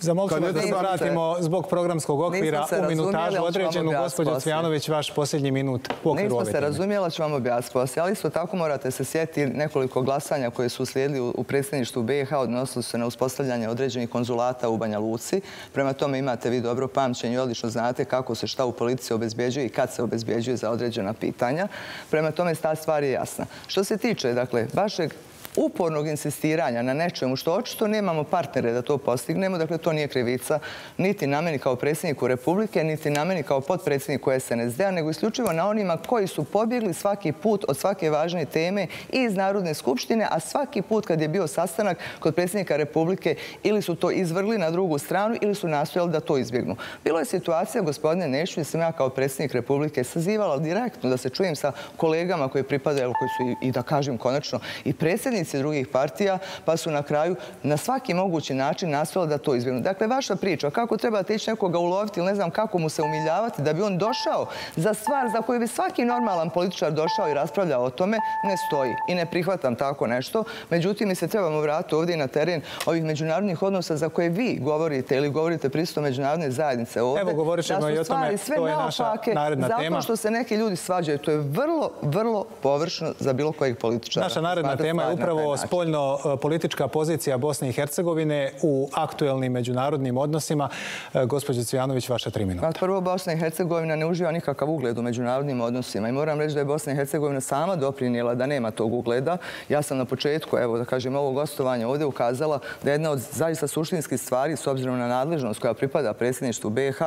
Zamolite da se vratimo zbog programskog okvira u minutažu određenu. Gospodin Cvijanović, vaš posljednji minut u okviru ove. Nismo se razumijela, ću vam objasniti poslije. Ali isto tako morate se sjetiti nekoliko glasanja koje su slijedili u predsjedništvu BiH odnosili se na uspostavljanje određenih konzulata u Banja Luci. Prema tome imate vi dobro pamćenje i odlično znate kako se šta u politici obezbjeđuje i kad se obezbjeđuje za određena pitanja. Prema tome ta stvar je jasna. Što se tiče, dakle, vašeg upornog insistiranja na nečemu što očito nemamo partnere da to postignemo, dakle to nije krivica niti na meni kao predsjedniku Republike, niti na meni kao podpredsjedniku SNSD-a, nego isključivo na onima koji su pobjegli svaki put od svake važne teme i iz Narodne skupštine, a svaki put kad je bio sastanak kod predsjednika Republike ili su to izvrgli na drugu stranu ili su nastojali da to izbjegnu. Bilo je situacija, gospodine Nešu, da sam ja kao predsjednik Republike sazivala direktno da se čujem sa kolegama koji pripadaju, koji su i da kažem konačno i predsjednici predstavnici drugih partija, pa su na kraju na svaki mogući način nastojali da to izbjegnu. Dakle, vaša priča, kako trebate ići nekoga uloviti ili ne znam kako mu se umiljavati da bi on došao za stvar za koju bi svaki normalan političar došao i raspravljao o tome, ne stoji. I ne prihvatam tako nešto. Međutim, mi se trebamo vratiti ovdje na teren ovih međunarodnih odnosa za koje vi govorite ili govorite pristo međunarodne zajednice ovdje. Evo, govorit ćemo i o tome, to je naša naredna tema. Zato što se neki ljudi svađaju, to je vrlo, vrlo površno za bilo kojeg političara. Naša naredna tema je upravo upravo spoljno-politička pozicija Bosne i Hercegovine u aktuelnim međunarodnim odnosima. E, Gospodin Cvijanović, vaša tri minuta. Prvo, Bosna i Hercegovina ne uživa nikakav ugled u međunarodnim odnosima i moram reći da je Bosna i Hercegovina sama doprinijela da nema tog ugleda. Ja sam na početku, evo da kažem, ovo gostovanje ovdje ukazala da jedna od zaista suštinskih stvari, s obzirom na nadležnost koja pripada predsjedništvu BiH,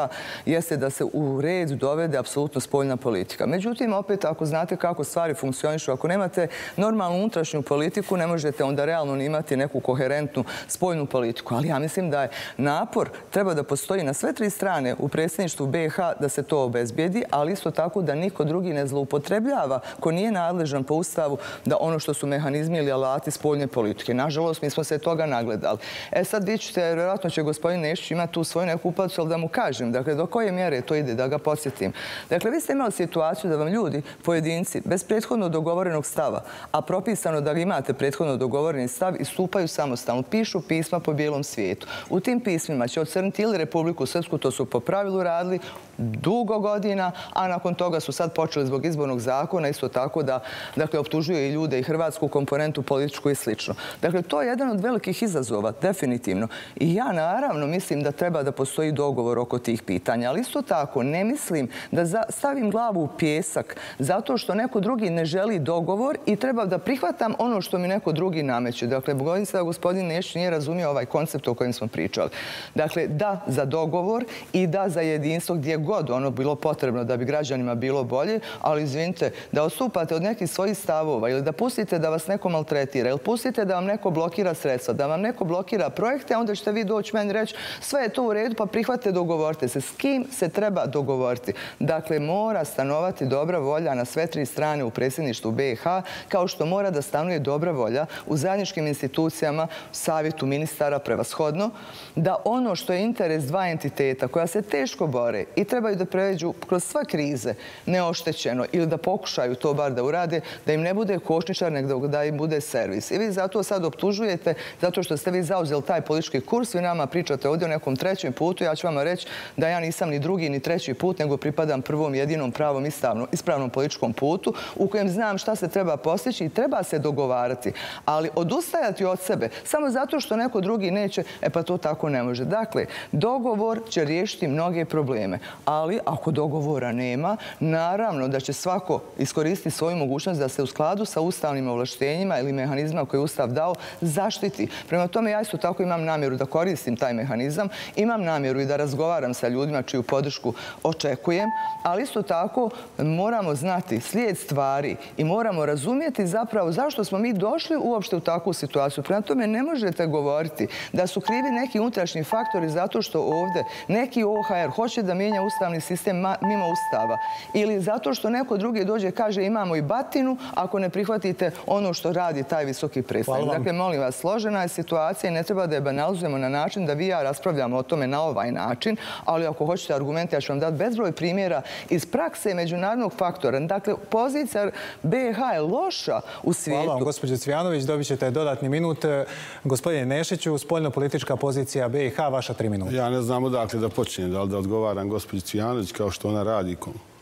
jeste da se u red dovede apsolutno spoljna politika. Međutim, opet, ako znate kako stvari funkcionišu, ako nemate normalnu unutrašnju politiku, politiku, ne možete onda realno imati neku koherentnu spojnu politiku. Ali ja mislim da je napor treba da postoji na sve tri strane u predsjedništvu BiH da se to obezbijedi, ali isto tako da niko drugi ne zloupotrebljava ko nije nadležan po ustavu da ono što su mehanizmi ili alati spoljne politike. Nažalost, mi smo se toga nagledali. E sad vi ćete, vjerojatno će gospodin Nešić imati tu svoju neku upadcu, ali da mu kažem, dakle, do koje mjere to ide, da ga podsjetim. Dakle, vi ste imali situaciju da vam ljudi, pojedinci, bez prethodno dogovorenog stava, a propisano da imate prethodno dogovoreni stav, istupaju samostalno, pišu pisma po bijelom svijetu. U tim pismima će ocrniti ili Republiku Srpsku, to su po pravilu radili, dugo godina, a nakon toga su sad počeli zbog izbornog zakona, isto tako da dakle, optužuju i ljude i hrvatsku komponentu političku i slično. Dakle, to je jedan od velikih izazova, definitivno. I ja naravno mislim da treba da postoji dogovor oko tih pitanja, ali isto tako ne mislim da stavim glavu u pjesak zato što neko drugi ne želi dogovor i treba da prihvatam ono što mi neko drugi nameće. Dakle, bojim se da gospodin Neš nije razumio ovaj koncept o kojem smo pričali. Dakle, da za dogovor i da za jedinstvo gdje god ono bilo potrebno da bi građanima bilo bolje, ali izvinite, da osupate od nekih svojih stavova ili da pustite da vas neko maltretira ili pustite da vam neko blokira sredstva, da vam neko blokira projekte, onda ćete vi doći meni reći sve je to u redu, pa prihvate, dogovorite se. S kim se treba dogovoriti? Dakle, mora stanovati dobra volja na sve tri strane u predsjedništvu BiH, kao što mora da stanuje dobra volja u zajedničkim institucijama, savjetu ministara prevashodno, da ono što je interes dva entiteta koja se teško bore i trebaju da pređu kroz sva krize neoštećeno ili da pokušaju to bar da urade, da im ne bude košničar, nego da im bude servis. I vi zato sad optužujete, zato što ste vi zauzeli taj politički kurs, vi nama pričate ovdje o nekom trećem putu, ja ću vama reći da ja nisam ni drugi ni treći put, nego pripadam prvom jedinom pravom ispravnom političkom putu u kojem znam šta se treba postići i treba se dogovarati. Ali odustajati od sebe samo zato što neko drugi neće, e pa to tako ne može. Dakle, dogovor će riješiti mnoge probleme, ali ako dogovora nema, naravno da će svako iskoristiti svoju mogućnost da se u skladu sa ustavnim ovlaštenjima ili mehanizma koje je Ustav dao zaštiti. Prema tome, ja isto tako imam namjeru da koristim taj mehanizam, imam namjeru i da razgovaram sa ljudima čiju podršku očekujem, ali isto tako moramo znati slijed stvari i moramo razumijeti zapravo zašto smo mi došli uopšte u takvu situaciju. Prema tome, ne možete govoriti da su krivi neki unutrašnji faktori zato što ovde neki OHR hoće da mijenja ustavni sistem mimo ustava ili zato što neko drugi dođe kaže imamo i batinu ako ne prihvatite ono što radi taj visoki predstavnik. Dakle, molim vas, složena je situacija i ne treba da je banalizujemo na način da vi i ja raspravljamo o tome na ovaj način, ali ako hoćete argumente, ja ću vam dati bezbroj primjera iz prakse međunarodnog faktora. Dakle, pozicija BiH je loša u svijetu. Hvala vam, gospođo Cvjanović. Dobit ćete dodatni minut. E, gospodine Nešiću, spoljno-politička pozicija BiH, vaša tri minuta. Ja ne znam odakle da počinjem, da li da odgovaram gospođo Cvjanović kao što ona radi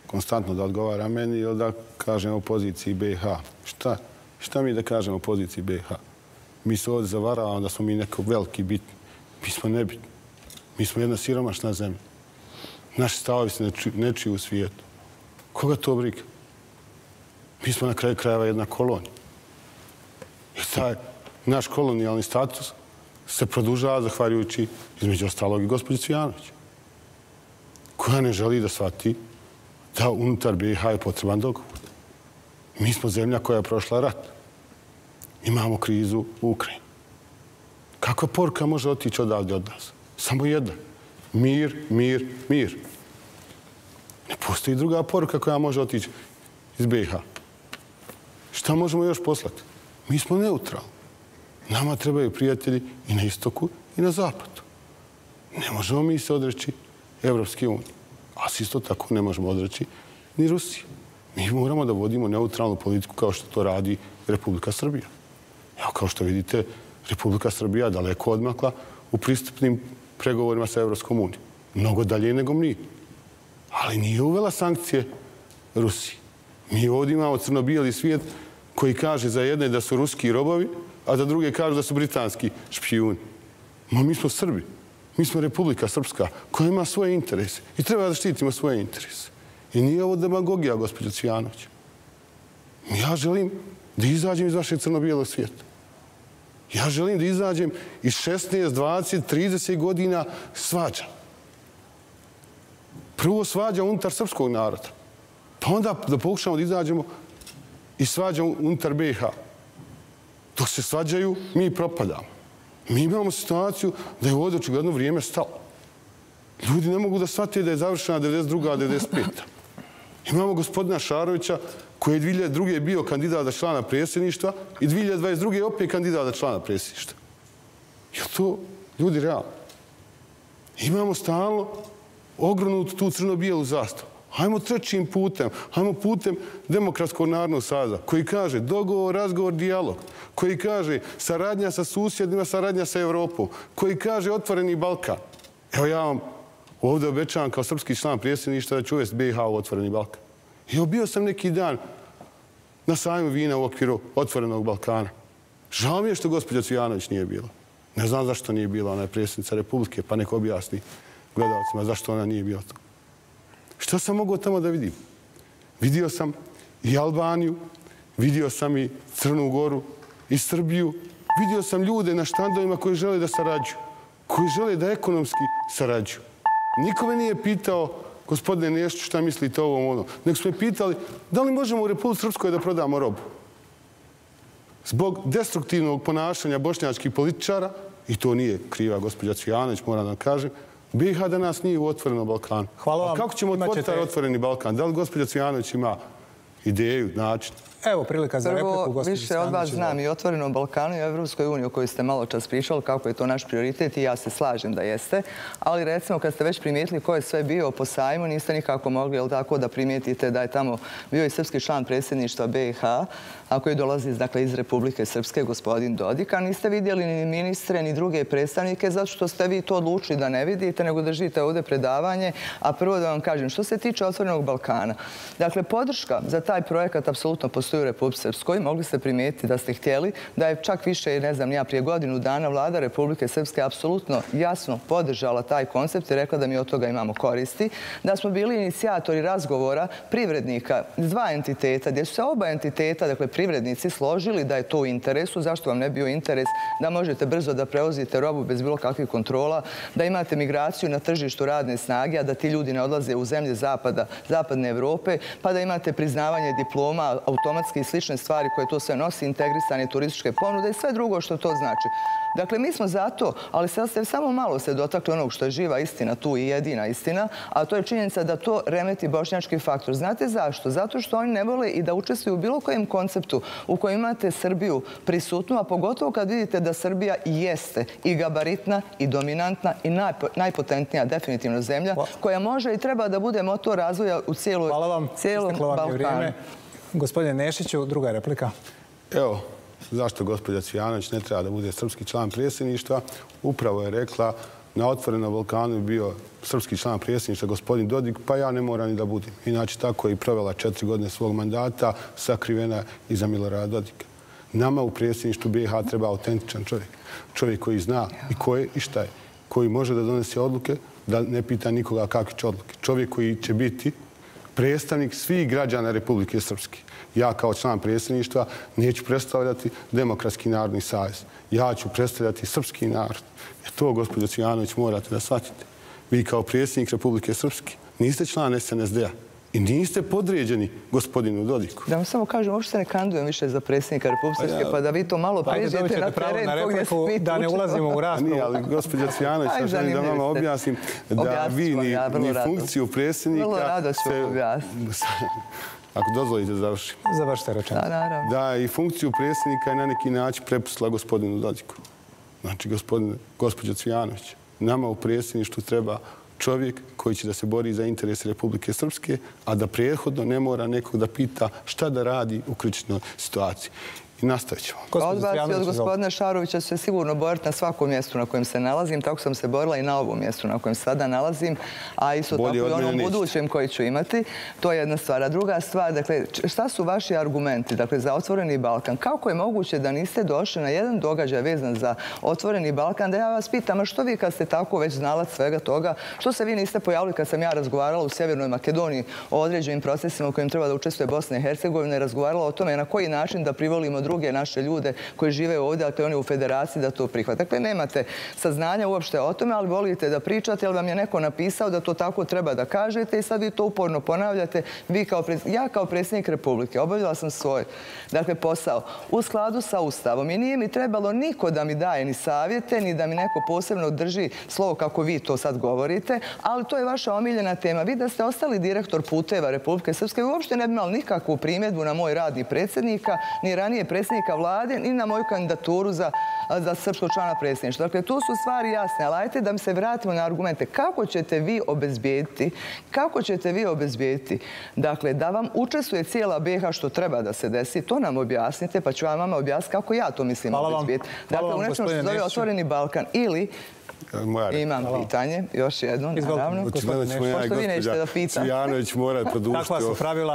konstantno da odgovara meni ili da kažem o poziciji BiH. Šta? Šta mi da kažem o poziciji BiH? Mi se ovdje zavaravamo da smo mi neko veliki bitni. Mi smo nebitni. Mi smo jedna siromašna zemlja. Naši stavovi se ne čiju u svijetu. Koga to briga? Mi smo na kraju krajeva jedna kolonija. I taj naš kolonijalni status se produžava zahvaljujući između ostalog i gospođe Cvijanović, koja ne želi da shvati da unutar BiH je potreban dogovor. Mi smo zemlja koja je prošla rat. Imamo krizu u Ukrajini. Kakva porka može otići odavde od nas? Samo jedna. Mir, mir, mir. Ne postoji druga poruka koja može otići iz BiH. Šta možemo još poslati? Mi smo neutralni. Nama trebaju prijatelji i na istoku i na zapadu. Ne možemo mi se odreći Evropske unije. A se isto tako ne možemo odreći ni Rusije. Mi moramo da vodimo neutralnu politiku kao što to radi Republika Srbija. Evo, kao što vidite, Republika Srbija daleko odmakla u pristupnim pregovorima sa Evropskom unijom. Mnogo dalje nego mi. Ali nije uvela sankcije Rusiji. Mi ovdje imamo crno-bijeli svijet koji kaže za jedne da su ruski robovi, a za druge kažu da su britanski špijuni. Ma mi smo Srbi. Mi smo Republika Srpska koja ima svoje interese i treba da štitimo svoje interese. I nije ovo demagogija, gospođo Cvijanović. Ja želim da izađem iz vašeg crno-bijelog svijeta. Ja želim da izađem iz 16, 20, 30 godina svađa. Prvo svađa unutar srpskog naroda. Pa onda da pokušamo da izađemo i svađa unutar BiH. Dok se svađaju, mi propadamo. Mi imamo situaciju da je ovdje očigledno vrijeme stalo. Ljudi ne mogu da shvate da je završena 92. a 95. Imamo gospodina Šarovića koji je 2002. bio kandidat za člana predsjedništva i 2022. je opet kandidat za člana predsjedništva. Je to ljudi realno? Imamo stalno ogrnutu tu crno-bijelu zastavu. Hajmo trećim putem, hajmo putem Demokratskog narodnog saza, koji kaže dogovor, razgovor, dijalog, koji kaže saradnja sa susjedima, saradnja sa Evropom, koji kaže otvoreni Balkan. Evo ja vam ovdje obećavam kao srpski član prijesedništa da ću uvesti BiH u otvoreni Balkan. I bio sam neki dan na sajmu vina u okviru otvorenog Balkana. Žao mi je što gospođa Cvijanović nije bila. Ne znam zašto nije bila, ona je prijesednica Republike, pa neko objasni gledalcima zašto ona nije bila tu. Što sam mogao tamo da vidim? Vidio sam i Albaniju, vidio sam i Crnu Goru, i Srbiju. Vidio sam ljude na štandovima koji žele da sarađuju, koji žele da ekonomski sarađuju. Niko me nije pitao, gospodine Nešću, šta mislite o ovom ono. Nek smo me pitali, da li možemo u Republike Srpskoj da prodamo robu? Zbog destruktivnog ponašanja bošnjačkih političara, i to nije kriva gospođa Cvijanović, moram da kažem, BiH danas nije u otvorenom Balkanu. Hvala vam. kako ćemo otvoriti taj otvoreni Balkan? Da li gospođa Cvijanović ima ideju, način? Evo prilika za repliku, gospođa više od vas znam i otvorenom Balkanu i Evropskoj uniji o kojoj ste malo čas pričali, kako je to naš prioritet i ja se slažem da jeste. Ali recimo, kad ste već primijetili ko je sve bio po sajmu, niste nikako mogli, jel tako, da primijetite da je tamo bio i srpski član predsjedništva BiH, a koji dolazi dakle, iz Republike Srpske, gospodin Dodik, a niste vidjeli ni ministre, ni druge predstavnike, zato što ste vi to odlučili da ne vidite, nego držite ovdje predavanje. A prvo da vam kažem, što se tiče otvorenog Balkana, dakle, podrška za taj projekat apsolutno postoji u Republike Srpskoj. Mogli ste primijetiti da ste htjeli da je čak više, ne znam, ja prije godinu dana vlada Republike Srpske apsolutno jasno podržala taj koncept i rekla da mi od toga imamo koristi. Da smo bili inicijatori razgovora privrednika dva entiteta, gdje su se oba entiteta, dakle privrednici, složili da je to u interesu. Zašto vam ne bio interes da možete brzo da preozite robu bez bilo kakvih kontrola, da imate migraciju na tržištu radne snage, a da ti ljudi ne odlaze u zemlje zapada, zapadne Evrope, pa da imate priznavanje diploma, automatski i slične stvari koje to sve nosi, integrisane turističke ponude i sve drugo što to znači. Dakle, mi smo zato, ali sad ste samo malo se dotakli onog što je živa istina, tu i jedina istina, a to je činjenica da to remeti bošnjački faktor. Znate zašto? Zato što oni ne vole i da učestvuju u bilo kojem konceptu u kojem imate Srbiju prisutnu, a pogotovo kad vidite da Srbija jeste i gabaritna, i dominantna, i najpotentnija definitivno zemlja, koja može i treba da bude motor razvoja u cijelom Balkanu. Hvala vam, isteklo vam je vrijeme. Gospodine Nešiću, druga replika. Evo, zašto gospođa Cvijanović ne treba da bude srpski član prijesedništva? Upravo je rekla na otvorenom Balkanu je bio srpski član prijesedništva gospodin Dodik, pa ja ne moram ni da budim. Inače, tako je i provela četiri godine svog mandata sakrivena iza Milorada Dodika. Nama u prijesedništvu BiH treba autentičan čovjek. Čovjek koji zna i ko je i šta je. Koji može da donese odluke, da ne pita nikoga kakve će odluke. Čovjek koji će biti predstavnik svih građana Republike Srpske. Ja kao član predsjedništva neću predstavljati Demokratski narodni savjez. Ja ću predstavljati srpski narod. Jer to, gospođo Cijanović, morate da shvatite. Vi kao predsjednik Republike Srpske niste član SNSD-a. I niste podređeni gospodinu Dodiku. Da vam samo kažem, uopšte se ne kandujem više za predsjednika Republike, pa, pa da vi to malo pređete na teren na repliku, Da ne ulazimo u raspravu. Nije, ali gospođa Cvijanović, ja želim da vam objasnim da vi ni, ni funkciju predsjednika... Vrlo rado ću vam objasniti. *laughs* Ako dozvolite, završim. Završite rečeno. Da, naravno. Da, i funkciju predsjednika je na neki način prepustila gospodinu Dodiku. Znači, gospođa Cvijanović, nama u predsjedništvu treba čovjek koji će da se bori za interese Republike Srpske, a da prethodno ne mora nekog da pita šta da radi u kričnoj situaciji i nastavit ćemo. Od vas i od gospodina Šarovića se sigurno boriti na svakom mjestu na kojem se nalazim. Tako sam se borila i na ovom mjestu na kojem sada nalazim, a isto tako i onom budućem koji ću imati. To je jedna stvar. A druga stvar, dakle, šta su vaši argumenti dakle, za otvoreni Balkan? Kako je moguće da niste došli na jedan događaj vezan za otvoreni Balkan? Da ja vas pitam, a što vi kad ste tako već znalac svega toga, što se vi niste pojavili kad sam ja razgovarala u Sjevernoj Makedoniji o određenim procesima u kojim treba da učestvuje Bosna i Hercegovina i razgovarala o tome na koji način da privolimo druge naše ljude koji žive ovdje, ali oni u federaciji da to prihvate. Dakle, nemate saznanja uopšte o tome, ali volite da pričate, jer vam je neko napisao da to tako treba da kažete i sad vi to uporno ponavljate. Ja kao predsjednik Republike obavljala sam svoj dakle, posao u skladu sa Ustavom i nije mi trebalo niko da mi daje ni savjete, ni da mi neko posebno drži slovo kako vi to sad govorite, ali to je vaša omiljena tema. Vi da ste ostali direktor puteva Republike Srpske, uopšte ne bi imali nikakvu primjedbu na moj rad ni predsjednika, ni ranije predsjednika vlade, ni na moju kandidaturu za za srpskog člana predsjedništva. Dakle, tu su stvari jasne, ali ajte da mi se vratimo na argumente. Kako ćete vi obezbijediti, kako ćete vi obezbijediti, dakle, da vam učestvuje cijela BH što treba da se desi, to nam objasnite, pa ću vam vama objasniti kako ja to mislim obezbijediti. Dakle, u nečem što zove Otvoreni Balkan ili Imam pitanje, još jedno, naravno. Pošto vi nećete da pitate. Cvijanović mora *laughs*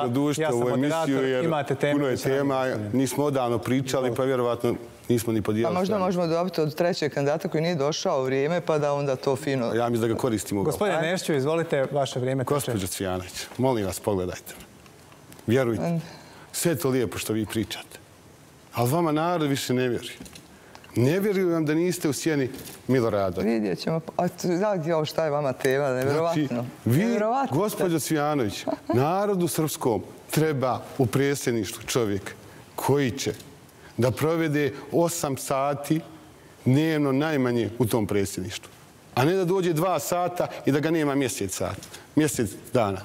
produžiti ovu emisiju, jer puno je tema. Nismo odavno pričali, pa vjerovatno nismo ni podijeli. Pa možda možemo dobiti od trećeg kandidata koji nije došao u vrijeme, pa da onda to fino... Ja mislim da ga koristimo. Gospodine Nešću, izvolite vaše vrijeme. Gospodin Cvijanović, molim vas, pogledajte. Vjerujte, sve je to lijepo što vi pričate. Ali vama narod više ne vjeruje. Ne vjerujem da niste u sjeni Milorada. Vidjet ćemo. A znači, ovo šta je vama tema? Nevjerovatno. Znači, vi, gospođo Cvijanović, narodu srpskom treba u predsjedništvu čovjek koji će da provede osam sati dnevno najmanje u tom predsjedništvu. A ne da dođe dva sata i da ga nema mjesec sat, mjesec dana.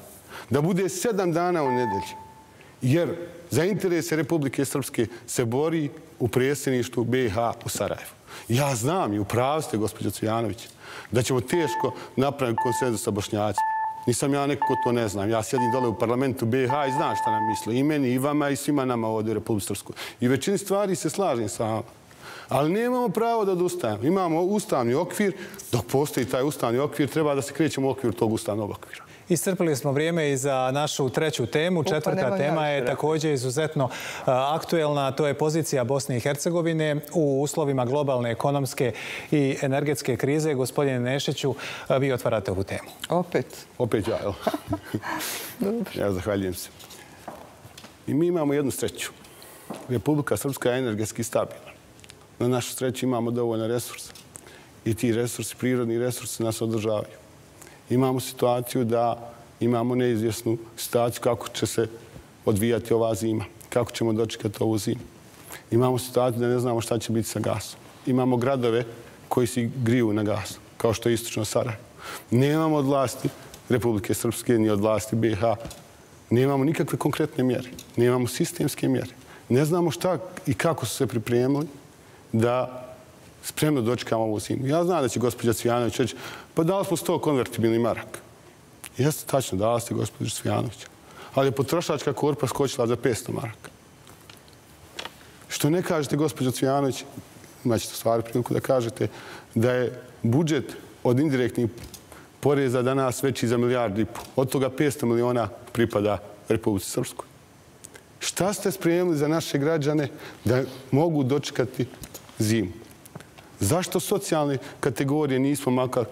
Da bude sedam dana u nedelji. Jer za interese Republike Srpske se bori u predsjedništu BiH u Sarajevu. Ja znam i upravo ste, gospođo Cvijanović, da ćemo teško napraviti konsenzus sa Bošnjacima. Nisam ja neko ko to ne znam. Ja sjedim dole u parlamentu BiH i znam šta nam misle. I meni, i vama, i svima nama ovdje u Republike Srpske. I većini stvari se slažem sa vama. Ali nemamo pravo da odustajemo. Imamo ustavni okvir. Dok postoji taj ustavni okvir, treba da se krećemo u okvir tog ustavnog okvira. Iscrpili smo vrijeme i za našu treću temu. Četvrta tema je također izuzetno aktuelna. To je pozicija Bosne i Hercegovine u uslovima globalne ekonomske i energetske krize. Gospodine Nešiću, vi otvarate ovu temu. Opet. Opet ja, evo. *laughs* Ja zahvaljujem se. I mi imamo jednu sreću. Republika Srpska je energetski stabilna. Na našu sreću imamo dovoljne resurse. I ti resursi, prirodni resursi nas održavaju imamo situaciju da imamo neizvjesnu situaciju kako će se odvijati ova zima, kako ćemo dočekati ovu zimu. Imamo situaciju da ne znamo šta će biti sa gasom. Imamo gradove koji se griju na gas, kao što je istočno Sarajevo. Nemamo od vlasti Republike Srpske ni od vlasti BiH. Nemamo nikakve konkretne mjere. Nemamo sistemske mjere. Ne znamo šta i kako su se pripremili da spremno dočekamo ovu zimu. Ja znam da će gospođa Cvijanović reći, pa dali smo 100 konvertibilni marak. Jeste tačno, dali ste gospođa Cvijanović. Ali je potrošačka korpa skočila za 500 maraka. Što ne kažete, gospođo Cvijanović, imaćete stvari priliku da kažete, da je budžet od indirektnih poreza danas veći za milijardu i pol. Od toga 500 miliona pripada Republici Srpskoj. Šta ste spremili za naše građane da mogu dočekati zimu? Zašto socijalne kategorije nismo makar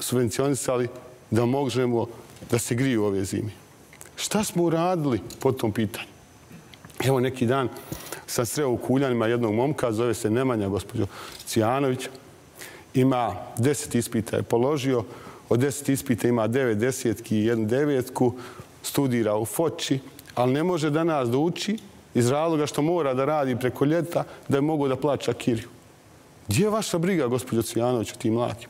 subvencionisali da možemo da se griju ove zime? Šta smo uradili po tom pitanju? Evo neki dan sam sreo u Kuljanima jednog momka, zove se Nemanja, gospođo Cijanović. Ima deset ispita je položio, od deset ispita ima devet desetki i jednu devetku, studira u Foči, ali ne može da nas da uči iz razloga što mora da radi preko ljeta da je mogu da plaća kiriju. Gdje je vaša briga, gospođo Cijanović, o tim mladim?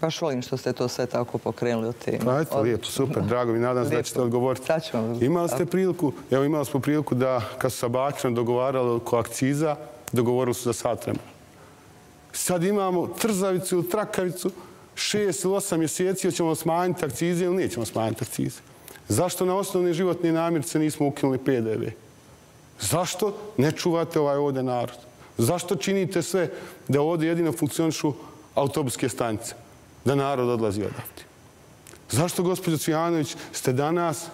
Baš volim što ste to sve tako pokrenuli od teme. Pa eto, lijepo, super, drago mi, nadam se da ćete odgovoriti. Imali ste priliku, evo imali smo priliku da kad su sa Bakirom dogovarali oko akciza, dogovorili su za sat vremena. Sad imamo trzavicu ili trakavicu, šest ili osam mjeseci, ćemo smanjiti akcize ili nećemo smanjiti akcize. Zašto na osnovne životne namirce nismo ukinuli PDV? Zašto ne čuvate ovaj ovdje narod? Zašto činite sve da ovdje jedino funkcionišu autobuske stanice? Da narod odlazi odavde. Zašto, gospođo Cvijanović, ste danas,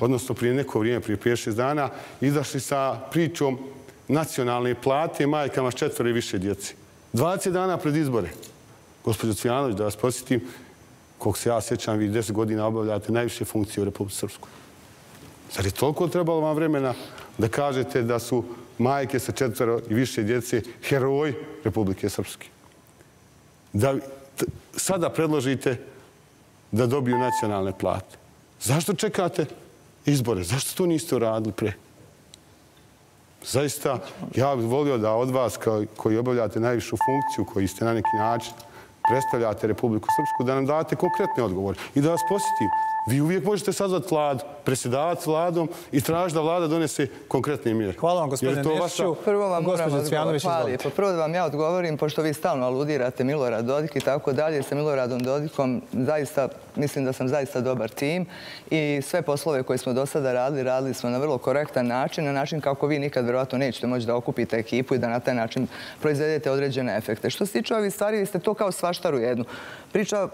odnosno prije neko vrijeme, prije 5-6 dana, izašli sa pričom nacionalne plate majkama s četvore i više djeci? 20 dana pred izbore. Gospođo Cvijanović, da vas posjetim, koliko se ja sjećam, vi 10 godina obavljate najviše funkcije u Republike Srpskoj. Zar je toliko trebalo vam vremena da kažete da su majke sa četvero i više djece heroj Republike Srpske? Da sada predložite da dobiju nacionalne plate. Zašto čekate izbore? Zašto to niste uradili pre? Zaista, ja bih volio da od vas koji obavljate najvišu funkciju, koji ste na neki način predstavljate Republiku Srpsku, da nam date konkretne odgovore. I da vas posjetim, vi uvijek možete sazvati vladu, presjedavati vladom i tražiti da vlada donese konkretne mjere. Hvala vam, gospodine Nešiću. Prvo vam moram odgovoriti. Prvo da vam ja odgovorim, pošto vi stalno aludirate Milorad Dodik i tako dalje, sa Miloradom Dodikom zaista, mislim da sam zaista dobar tim i sve poslove koje smo do sada radili, radili smo na vrlo korektan način, na način kako vi nikad verovatno nećete moći da okupite ekipu i da na taj način proizvedete određene efekte. Što se tiče ovih stvari, vi ste to kao maštaru jednu.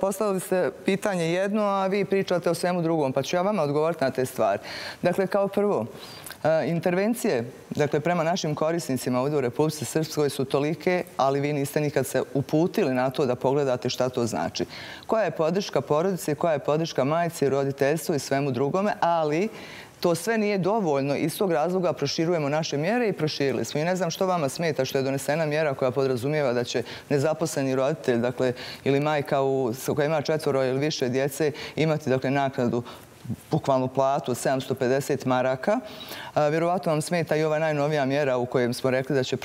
Postavili ste pitanje jedno, a vi pričate o svemu drugom, pa ću ja vama odgovoriti na te stvari. Dakle, kao prvo, e, intervencije dakle, prema našim korisnicima ovdje u Republice Srpskoj su tolike, ali vi niste nikad se uputili na to da pogledate šta to znači. Koja je podrška porodici, koja je podrška majici, roditeljstvu i svemu drugome, ali To sve nije dovoljno. Iz tog razloga proširujemo naše mjere i proširili smo. I ne znam što vama smeta što je donesena mjera koja podrazumijeva da će nezaposleni roditelj dakle, ili majka koja ima četvoro ili više djece imati dakle, naknadu bukvalnu platu od 750 maraka. Vjerovatno vam smeta i ova najnovija mjera u kojem smo rekli da će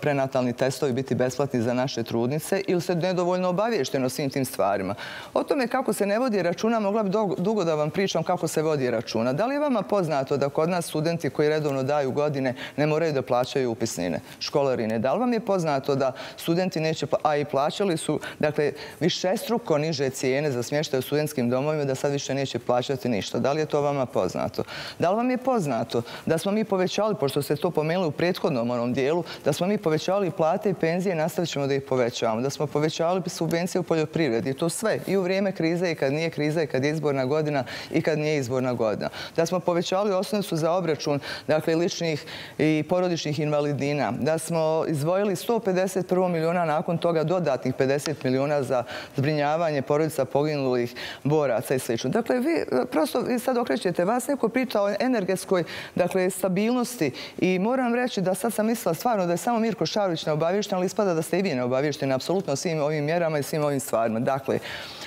prenatalni testovi biti besplatni za naše trudnice ili se nedovoljno obavješteno svim tim stvarima. O tome kako se ne vodi računa, mogla bi dugo da vam pričam kako se vodi računa. Da li je vama poznato da kod nas studenti koji redovno daju godine ne moraju da plaćaju upisnine, školarine? Da li vam je poznato da studenti neće, a i plaćali su, dakle, više struko niže cijene za smještaj u studentskim domovima, da sad više neće plaćati ništa? Da li je to vama poznato? Da li vam je poznato da smo mi povećali, pošto ste to pomenuli u prethodnom onom dijelu, da smo mi povećali plate i penzije, nastavit ćemo da ih povećavamo. Da smo povećali subvencije u poljoprivredi. To sve i u vrijeme krize i kad nije kriza i kad je izborna godina i kad nije izborna godina. Da smo povećali osnovicu za obračun dakle, ličnih i porodičnih invalidina. Da smo izvojili 151 miliona nakon toga dodatnih 50 miliona za zbrinjavanje porodica poginulih boraca i sl. Dakle, vi prosto vi sad okrećete, vas neko priča o energetskoj dakle, stabilnosti i moram reći da sad sam mislila stvarno da je samo Mirko Šarović neobavješten, ali ispada da ste i vi neobavješteni apsolutno svim ovim mjerama i svim ovim stvarima. Dakle,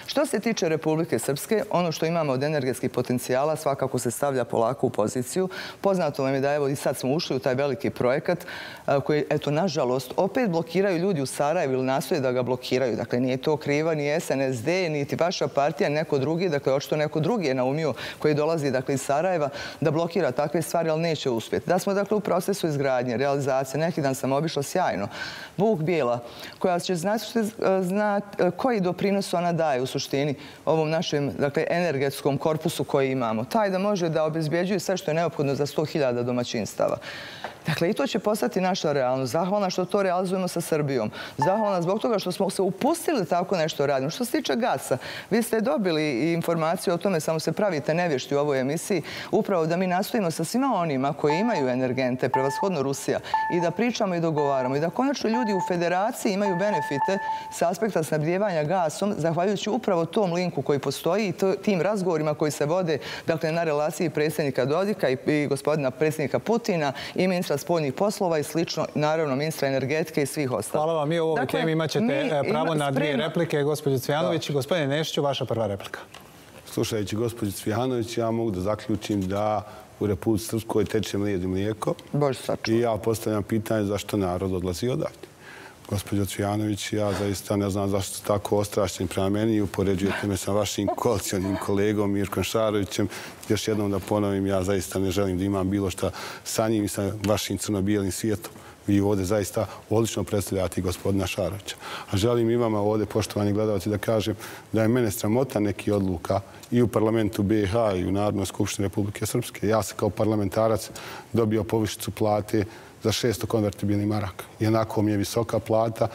što se tiče Republike Srpske, ono što imamo od energetskih potencijala svakako se stavlja polako u poziciju. Poznato vam je da evo i sad smo ušli u taj veliki projekat koji, eto, nažalost, opet blokiraju ljudi u Sarajevu ili nastoje da ga blokiraju. Dakle, nije to kriva ni SNSD, niti vaša partija, neko drugi, dakle, očito neko drugi je naumio koji dolazi dakle, iz Sarajeva da blokira takve stvari, ali neće uspjeti. Da smo dakle, u procesu izgradnje, realizacije, neki dan sam obišla sjajno, Vuk Bijela, koja će znati zna, koji doprinos ona daje u suštini ovom našem dakle, energetskom korpusu koji imamo. Taj da može da obezbjeđuje sve što je neophodno za 100.000 domaćinstava. Dakle, i to će postati naša realnost. Zahvalna što to realizujemo sa Srbijom. Zahvalna zbog toga što smo se upustili tako nešto radimo. Što se tiče gasa, vi ste dobili informaciju o tome, samo se pravite nevješti u ovoj emisiji, upravo da mi nastojimo sa svima onima koji imaju energente, prevashodno Rusija, i da pričamo i dogovaramo i da konačno ljudi u federaciji imaju benefite sa aspekta snabdjevanja gasom, zahvaljujući upravo tom linku koji postoji i tim razgovorima koji se vode dakle, na relaciji predsjednika Dodika i gospodina predsjednika Putina i ministra spoljnih poslova i slično, naravno ministra energetike i svih ostalih. Hvala vam. Mi u ovoj dakle, temi imat ćete e, pravo na dvije replike. Gospodin Cvijanović i gospodin Nešiću, vaša prva replika. Slušajući gospodin Cvijanović, ja mogu da zaključim da u Republike Srpskoj teče mlijed i mlijeko. Bože sačuva. I ja postavljam pitanje zašto narod odlazi odavde gospođo Cvijanović, ja zaista ne znam zašto ste tako ostrašćeni prema meni i upoređujete me sa vašim koalicionim kolegom Mirkom Šarovićem. Još jednom da ponovim, ja zaista ne želim da imam bilo šta sa njim i sa vašim crno-bijelim svijetom. Vi ovdje zaista odlično predstavljate gospodina Šarovića. A želim i vama ovdje, poštovani gledalci, da kažem da je mene sramota neki odluka i u parlamentu BiH i u Narodnoj skupštini Republike Srpske. Ja sam kao parlamentarac dobio povišicu plate za 600 konvertibilnih maraka. Jednako mi je visoka plata,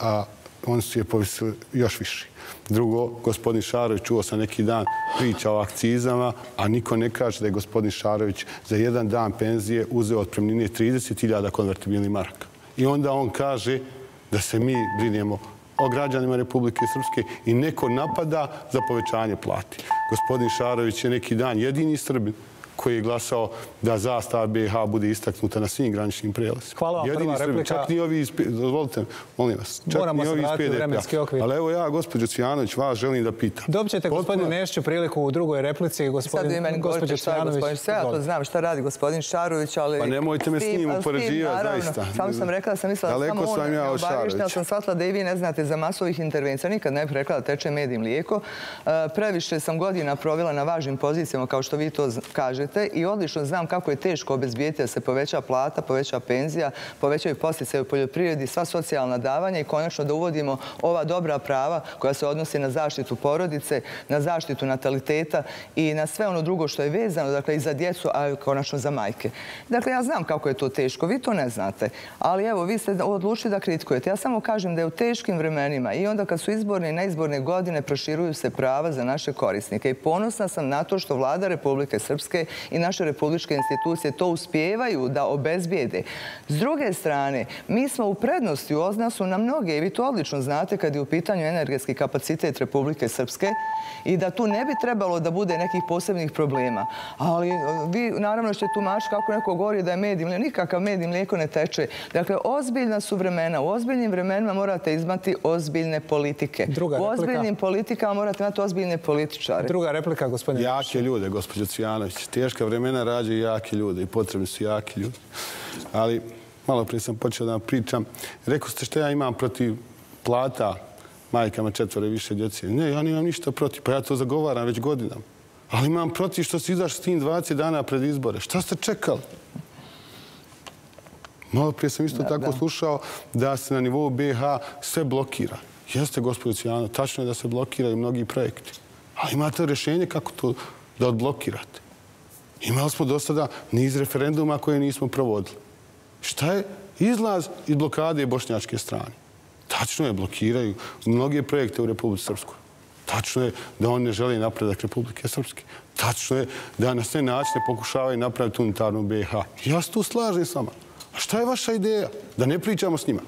a oni su je povisili još više. Drugo, gospodin Šarović čuo sam neki dan priča o akcizama, a niko ne kaže da je gospodin Šarović za jedan dan penzije uzeo od premnine 30.000 konvertibilnih maraka. I onda on kaže da se mi brinemo o građanima Republike Srpske i neko napada za povećanje plati. Gospodin Šarović je neki dan jedini Srbin koji je glasao da zastav BiH bude istaknuta na svim graničnim prelazima. Hvala vam, prva replika. Čak ni ovi iz... Dozvolite, molim vas. Moramo se vratiti u vremenski okvir. Ali evo ja, gospođo Cvijanović, vas želim da pitam. Dobit ćete, gospodin Nešću, priliku u drugoj replici. Sad vi meni govorite šta je gospodin Sve, ja to znam šta radi gospodin Šarović, ali... Pa nemojte me s njim upoređivati, zaista. Samo sam rekla da sam mislila da samo on ne obavište, ali sam shvatila da i vi ne znate za masovih intervencija. Nikad ne bih rekla da teče med i mlijeko. E, previše sam godina provila na važnim pozicijama, kao što vi to kažete, i odlično znam kako je teško obezbijeti da se poveća plata, poveća penzija, povećaju postice u poljoprivredi, sva socijalna davanja i konačno da uvodimo ova dobra prava koja se odnosi na zaštitu porodice, na zaštitu nataliteta i na sve ono drugo što je vezano, dakle i za djecu, a konačno za majke. Dakle, ja znam kako je to teško, vi to ne znate, ali evo, vi ste odlučili da kritikujete. Ja samo kažem da je u teškim vremenima i onda kad su izborne i neizborne godine proširuju se prava za naše korisnike i ponosna sam na to što vlada Republike Srpske i naše republičke institucije to uspijevaju da obezbijede. S druge strane, mi smo u prednosti u odnosu na mnoge i vi to odlično znate kad je u pitanju energetski kapacitet Republike Srpske i da tu ne bi trebalo da bude nekih posebnih problema. Ali vi naravno ćete tumačiti kako neko govori da je med i mlijeko. Nikakav med i mlijeko ne teče. Dakle, ozbiljna su vremena. U ozbiljnim vremenima morate izmati ozbiljne politike. U ozbiljnim politikama morate imati ozbiljne političare. Druga replika, gospodine. Jake ljude, gospođo Cvijanović. Teška vremena rađaju jake ljude i potrebni su jake ljude. Ali malo prije sam počeo da vam pričam. Rekao ste što ja imam protiv plata majkama četvore više djece. Ne, ja nimam ništa protiv. Pa ja to zagovaram već godinama. Ali imam protiv što si izašli s tim 20 dana pred izbore. Šta ste čekali? Malo prije sam isto tako slušao da se na nivou BH sve blokira. Jeste, gospodin Cijano, tačno je da se blokiraju mnogi projekti. Ali imate rješenje kako to da odblokirate. Imali smo do sada niz referenduma koje nismo provodili. Šta je izlaz iz blokade bošnjačke strane? Tačno je, blokiraju mnoge projekte u Republike Srpskoj. Tačno je da on ne želi napredak Republike Srpske. Tačno je da na sve načine pokušavaju napraviti unitarnu BiH. Ja se tu slažem s vama. A šta je vaša ideja? Da ne pričamo s njima.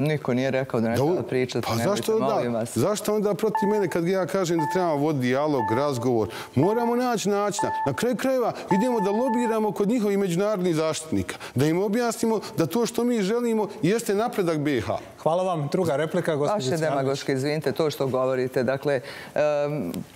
Niko nije rekao da ne treba pričati. Pa zašto onda, zašto onda protiv mene kad ja kažem da trebamo voditi dialog, razgovor? Moramo naći načina. Na kraju krajeva idemo da lobiramo kod njihovih međunarodnih zaštitnika. Da im objasnimo da to što mi želimo jeste napredak BiH. Hvala vam. Druga replika, gospođa Cvjanović. Vaše demagoške, izvinite, to što govorite. Dakle,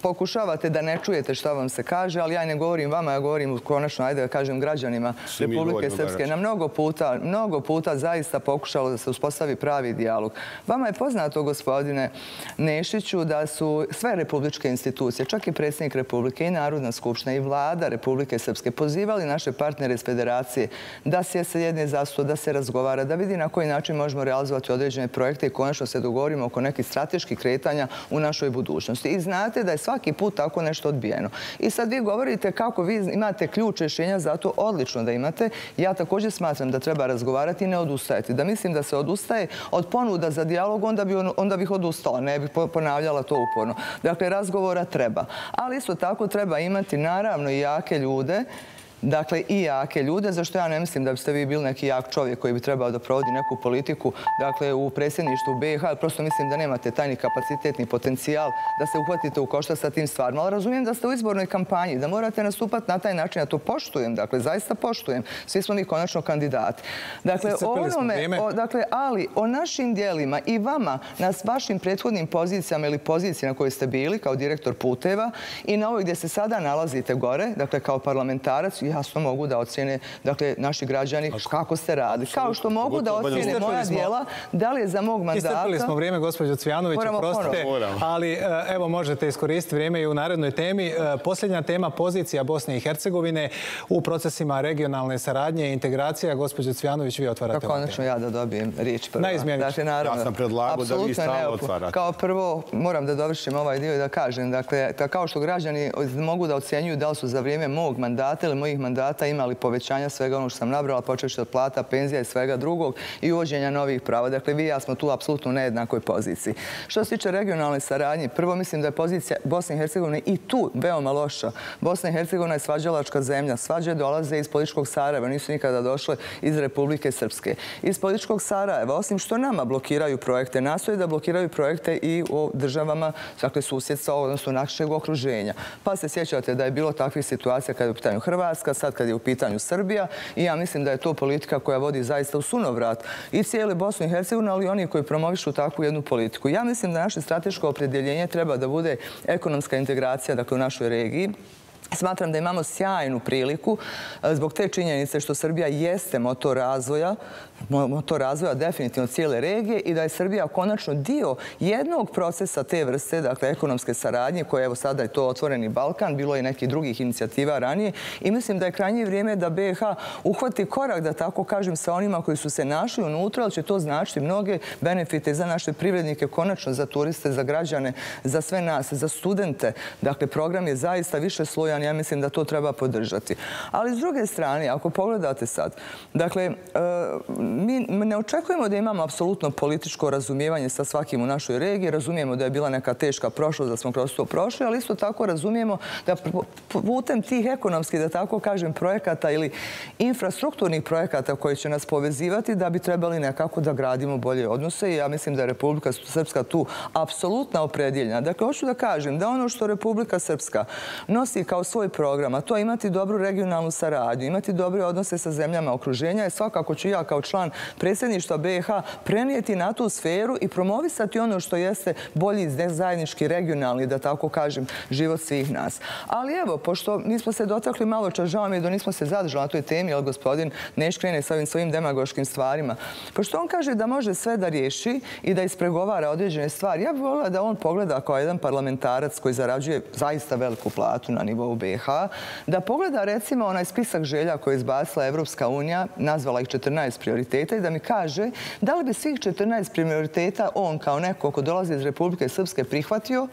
pokušavate da ne čujete što vam se kaže, ali ja ne govorim vama, ja govorim konačno, ajde da kažem, građanima Republike Srpske. Na mnogo puta, mnogo puta zaista pokušalo da se uspostavi pravi dijalog. Vama je poznato, gospodine Nešiću, da su sve republičke institucije, čak i predsjednik Republike i Narodna skupština i vlada Republike Srpske pozivali naše partnere iz federacije da se jedne zasto, da se razgovara, da vidi na koji način možemo realizovati određene projekte i konačno se dogovorimo oko nekih strateških kretanja u našoj budućnosti. I znate da je svaki put tako nešto odbijeno. I sad vi govorite kako vi imate ključ rješenja zato odlično da imate. Ja također smatram da treba razgovarati i ne odustajati. Da mislim da se odustaje od ponuda za dijalog, onda bih odustala. Ne bih ponavljala to uporno. Dakle, razgovora treba. Ali isto tako treba imati naravno i jake ljude dakle, i jake ljude, zašto ja ne mislim da biste vi bili neki jak čovjek koji bi trebao da provodi neku politiku, dakle, u predsjedništvu BiH, prosto mislim da nemate tajni kapacitetni potencijal da se uhvatite u košta sa tim stvarima. Ali razumijem da ste u izbornoj kampanji, da morate nastupati na taj način, ja to poštujem, dakle, zaista poštujem. Svi smo mi konačno kandidati. Dakle, onome, dakle, ali o našim dijelima i vama, na vašim prethodnim pozicijama ili pozicijama na kojoj ste bili kao direktor puteva i na ovoj gdje se sada nalazite gore, dakle, kao parlamentarac, jasno mogu da ocjene dakle, naši građani kako ste radili. Kao što mogu da ocjene moja dijela, da li je za mog mandata... Istrpili smo vrijeme, gospođo Cvijanović, oprostite, ali e, evo možete iskoristiti vrijeme i u narednoj temi. E, posljednja tema pozicija Bosne i Hercegovine u procesima regionalne saradnje i integracija. Gospođo Cvijanović, vi otvarate Kako konačno ja da dobijem riječ prva? Najizmjeniji. Dakle, ja sam predlagao da vi stalo otvarate. Kao prvo, moram da dovršim ovaj dio i da kažem, dakle, kao što građani mogu da ocjenjuju da li su za vrijeme mog mandata ili mojih mandata imali povećanja svega ono što sam nabrala, počeći od plata, penzija i svega drugog i uvođenja novih prava. Dakle, vi i ja smo tu apsolutno u nejednakoj poziciji. Što se tiče regionalne saradnje, prvo mislim da je pozicija Bosne i Hercegovine i tu veoma loša. Bosna i Hercegovina je svađalačka zemlja. Svađe dolaze iz političkog Sarajeva, nisu nikada došle iz Republike Srpske. Iz političkog Sarajeva, osim što nama blokiraju projekte, nastoje da blokiraju projekte i u državama, dakle, susjedstva, odnosno našeg okruženja. Pa se sjećate da je bilo takvih situacija kada je u pitanju Hrvatska, Hrvatska, sad kad je u pitanju Srbija i ja mislim da je to politika koja vodi zaista u sunovrat i cijeli Bosnu i Hercegovina, ali i oni koji promovišu takvu jednu politiku. Ja mislim da naše strateško opredjeljenje treba da bude ekonomska integracija dakle, u našoj regiji, Smatram da imamo sjajnu priliku e, zbog te činjenice što Srbija jeste motor razvoja, motor razvoja definitivno cijele regije i da je Srbija konačno dio jednog procesa te vrste, dakle ekonomske saradnje, koje evo sada je to otvoreni Balkan, bilo je nekih drugih inicijativa ranije i mislim da je krajnje vrijeme da BiH uhvati korak, da tako kažem, sa onima koji su se našli unutra, ali će to značiti mnoge benefite za naše privrednike, konačno za turiste, za građane, za sve nas, za studente. Dakle, program je zaista više slojan ja mislim da to treba podržati. Ali s druge strane, ako pogledate sad, dakle, e, mi ne očekujemo da imamo apsolutno političko razumijevanje sa svakim u našoj regiji, razumijemo da je bila neka teška prošlost, da smo kroz to prošli, ali isto tako razumijemo da putem tih ekonomskih, da tako kažem, projekata ili infrastrukturnih projekata koji će nas povezivati, da bi trebali nekako da gradimo bolje odnose i ja mislim da je Republika Srpska tu apsolutno opredjeljena. Dakle, hoću da kažem da ono što Republika Srpska nosi kao svoj program, a to imati dobru regionalnu saradnju, imati dobre odnose sa zemljama okruženja, je svakako ću ja kao član predsjedništva BiH prenijeti na tu sferu i promovisati ono što jeste bolji zajednički regionalni, da tako kažem, život svih nas. Ali evo, pošto nismo se dotakli malo čas, žao mi je da nismo se zadržali na toj temi, ali gospodin Neš krene sa ovim svojim demagoškim stvarima. Pošto on kaže da može sve da riješi i da ispregovara određene stvari, ja bih volila da on pogleda kao jedan parlamentarac koji zarađuje zaista veliku platu na nivou BiH, da pogleda recimo onaj spisak želja koje je izbacila Evropska unija, nazvala ih 14 prioriteta i da mi kaže da li bi svih 14 prioriteta on kao neko ko dolazi iz Republike Srpske prihvatio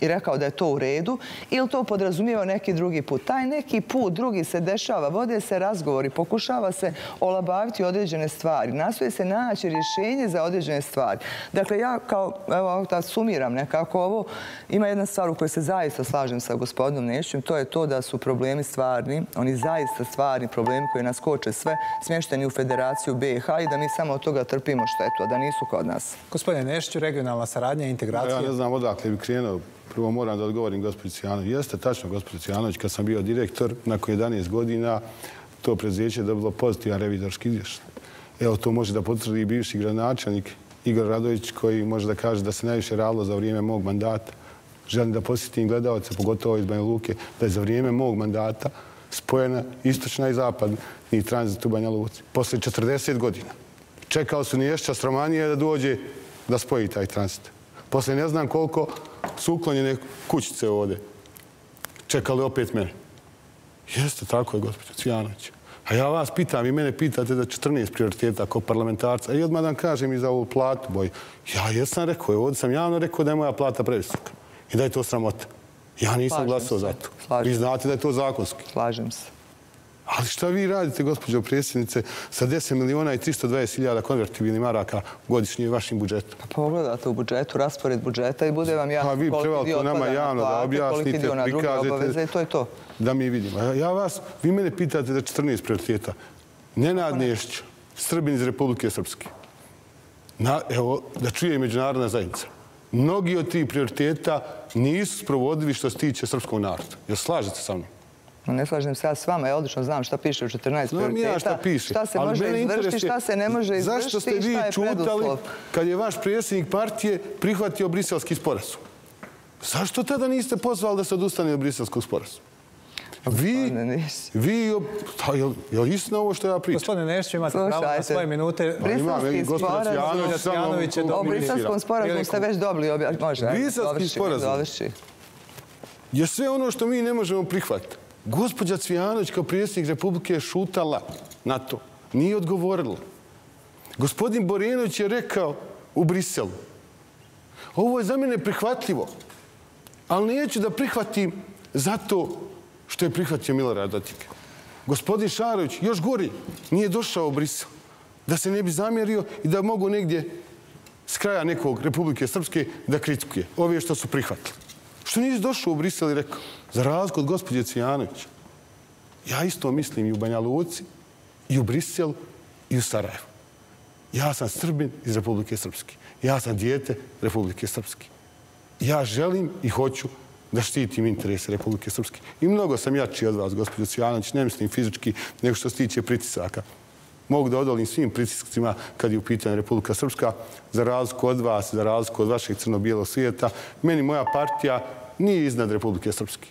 i rekao da je to u redu, ili to podrazumijeva neki drugi put. Taj neki put drugi se dešava, vode se razgovori, pokušava se olabaviti određene stvari, nastoje se naći rješenje za određene stvari. Dakle, ja kao, evo, da sumiram nekako ovo, ima jedna stvar u kojoj se zaista slažem sa gospodinom Nešćem, to je to da su problemi stvarni, oni zaista stvarni problemi koji nas koče sve, smješteni u Federaciju BiH i da mi samo od toga trpimo štetu, a da nisu kod nas. Gospodine Nešću, regionalna saradnja i integracija... Ja ne znam odakle bi krenuo Prvo moram da odgovorim gospođu Cijanović. Jeste tačno, gospođu Cijanović, kad sam bio direktor, nakon 11 godina, to predzijeće je dobilo pozitivan revizorski izvještaj. Evo, to može da potvrdi i bivši gradonačelnik Igor Radović, koji može da kaže da se najviše radilo za vrijeme mog mandata. Želim da posjetim gledalce, pogotovo iz Banja Luke, da je za vrijeme mog mandata spojena istočna i zapadna i tranzit u Banja Luci. Posle 40 godina. Čekao su Niješća s Romanije da dođe da spoji taj tranzit. Posle ne znam koliko su uklonjene kućice ovde. Čekali opet mene. Jeste, tako je, gospođo Cvijanović. A ja vas pitam, i mene pitate da 14 prioriteta kao parlamentarca. I odmah da kažem i za ovu platu, boj. Ja jesam rekao, ovdje sam javno rekao da je moja plata previsoka. I da je to sramota. Ja nisam glasao za to. Vi znate da je to zakonski. Slažem se. Ali šta vi radite, gospođo predsjednice, sa 10 miliona i 320 hiljada konvertibilnih maraka godišnje vašim budžetom? Pa pogledate u budžetu, raspored budžeta i bude vam jasno pa koliki dio nama javno da objasnite, prikazete. I to je to. Da mi vidimo. Ja vas, vi mene pitate za 14 prioriteta. Nenad Nešć, Srbin iz Republike Srpske. Evo, da čuje i međunarodna zajednica. Mnogi od tih prioriteta nisu sprovodili što se tiče srpskog naroda. Jel slažete sa mnom? Ne slažem se ja s vama, ja odlično znam šta piše u 14 prioriteta. Znam ja šta piše. Šta se može izvršiti, šta se ne može izvršiti Zašto ste vi čutali kad je vaš predsjednik partije prihvatio briselski sporazum? Zašto tada niste pozvali da se odustane od briselskog sporazuma? Vi, vi, pa je li istina ovo što ja pričam? Gospodine Nešću, imate pravo na svoje minute. Pa briselski sporazum, o briselskom sporazumu ste već dobili. Briselski sporazum je sve ono što mi ne možemo prihvatiti. Gospodja Cvijanović kao predsjednik Republike je šutala na to. Nije odgovorila. Gospodin Borenović je rekao u Briselu. Ovo je za mene prihvatljivo. Ali neću da prihvatim zato što je prihvatio Milorad Dodik. Gospodin Šarović, još gori, nije došao u Brisel. Da se ne bi zamjerio i da mogu negdje s kraja nekog Republike Srpske da kritikuje. Ove što su prihvatili. Što nisi došao u Brisel i rekao, za razliku od gospođe Cijanovića, ja isto mislim i u Banja Luci, i u Briselu, i u Sarajevu. Ja sam Srbin iz Republike Srpske. Ja sam dijete Republike Srpske. Ja želim i hoću da štitim interese Republike Srpske. I mnogo sam jači od vas, gospođo Cvijanović, ne mislim fizički, nego što se tiče pritisaka. Mogu da odolim svim pritiscima kad je u pitanju Republika Srpska, za razliku od vas, za razliku od vašeg crno-bijelog svijeta. Meni moja partija nije iznad Republike Srpske.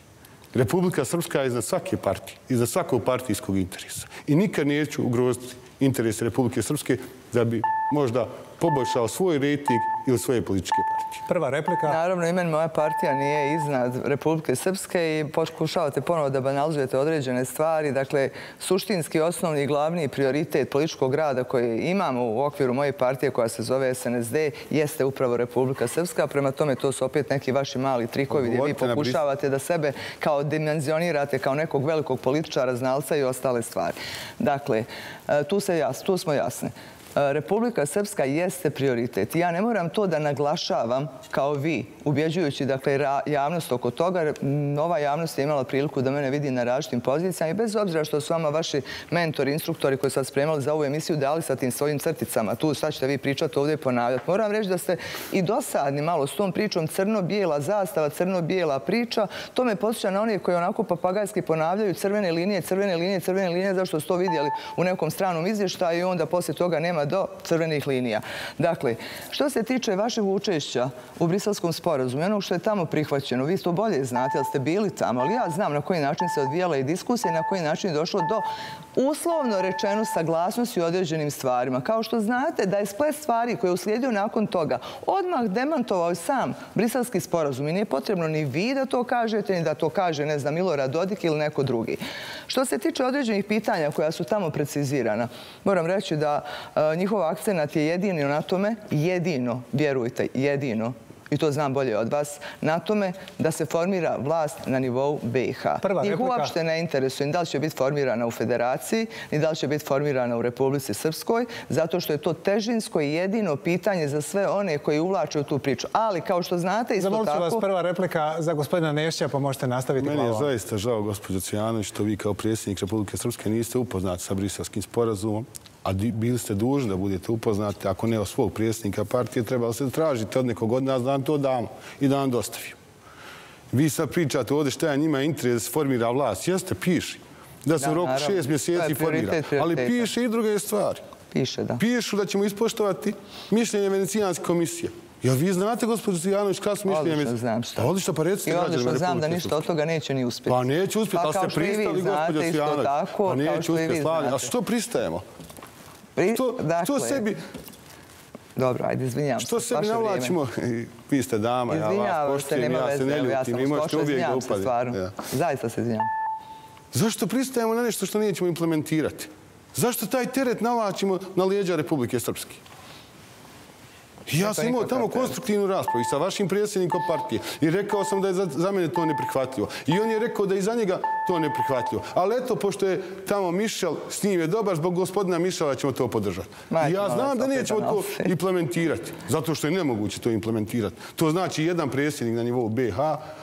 Republika Srpska je iznad svake partije, iznad svakog partijskog interesa. I nikad neću ugroziti interese Republike Srpske da bi možda poboljšao svoj rejting ili svoje političke partije. Prva replika. Naravno, imen moja partija nije iznad Republike Srpske i pokušavate ponovo da banalizujete određene stvari. Dakle, suštinski, osnovni i glavni prioritet političkog rada koji imamo u okviru moje partije koja se zove SNSD jeste upravo Republika Srpska. Prema tome, to su opet neki vaši mali trikovi gdje vi pokušavate da sebe kao dimenzionirate kao nekog velikog političara, znalca i ostale stvari. Dakle, e, tu smo jasni. Republika Srpska jeste prioritet. Ja ne moram to da naglašavam kao vi, ubjeđujući dakle, javnost oko toga. Nova javnost je imala priliku da mene vidi na različitim pozicijama i bez obzira što su vama vaši mentori, instruktori koji su vas spremali za ovu emisiju dali sa tim svojim crticama. Tu sad ćete vi pričati ovdje i ponavljati. Moram reći da ste i dosadni malo s tom pričom crno-bijela zastava, crno-bijela priča. To me posjeća na one koji onako papagajski ponavljaju crvene linije, crvene linije, crvene linije, zašto su to vidjeli u nekom stranom izvještaju i onda poslije toga nema do crvenih linija. Dakle, što se tiče vašeg učešća u briselskom sporazumu, ono što je tamo prihvaćeno, vi to bolje znate, ali ste bili tamo, ali ja znam na koji način se odvijala i diskusija i na koji način je došlo do uslovno rečenu saglasnosti u određenim stvarima. Kao što znate da je splet stvari koje je uslijedio nakon toga odmah demantovao sam brisalski sporazum i nije potrebno ni vi da to kažete, ni da to kaže, ne znam, Milorad Dodik ili neko drugi. Što se tiče određenih pitanja koja su tamo precizirana, moram reći da e, njihov akcenat je jedini na tome, jedino, vjerujte, jedino, i to znam bolje od vas, na tome da se formira vlast na nivou BiH. Njih uopšte ne interesuje ni da li će biti formirana u federaciji, ni da li će biti formirana u Republici Srpskoj, zato što je to težinsko i jedino pitanje za sve one koji uvlačuju tu priču. Ali, kao što znate, isto tako... Zamolit ću vas prva replika za gospodina Nešća, pa možete nastaviti glavom. Meni je zaista žao, gospođo Cijanović, što vi kao predsjednik Republike Srpske niste upoznati sa briselskim sporazumom a bili ste dužni da budete upoznati, ako ne o svog prijesnika partije, trebalo se tražiti od nekog od nas da vam to damo i da vam dostavimo. Vi sad pričate ovdje šta je njima interes formira vlast. Jeste, piši. Da se u roku šest mjeseci formira. Ali piše i druge stvari. Piše, da. Pišu da ćemo ispoštovati mišljenje Venecijanske komisije. Jel vi znate, gospodin Stojanović, kada su mišljenje? Odlično znam što. Pa odlično, pa recite građanima Republike Srpske. I odlično znam da ništa od toga neće ni uspjeti. Pa neće uspjeti, ali ste pristali, gospodin Stojanović. Pa neće uspjeti, slavljen. A što pristajemo? Što dakle, sebi... Dobro, ajde, izvinjam se. Što sebi navlačimo? Vi ste dama, ja vas poštijem, ja se ne ljutim. Vi možete uvijek da upaditi. Zaista se izvinjam. Zašto pristajemo na nešto što nećemo implementirati? Zašto taj teret navlačimo na lijeđa Republike Srpske? Ja sam imao tamo konstruktivnu raspravu i sa vašim predsjednikom partije i rekao sam da je za mene to neprihvatljivo. I on je rekao da je za njega to neprihvatljivo. Ali eto, pošto je tamo Mišel, s njim je dobar, zbog gospodina Mišela ćemo to podržati. Ja znam da nećemo to implementirati, zato što je nemoguće to implementirati. To znači jedan predsjednik na nivou BH,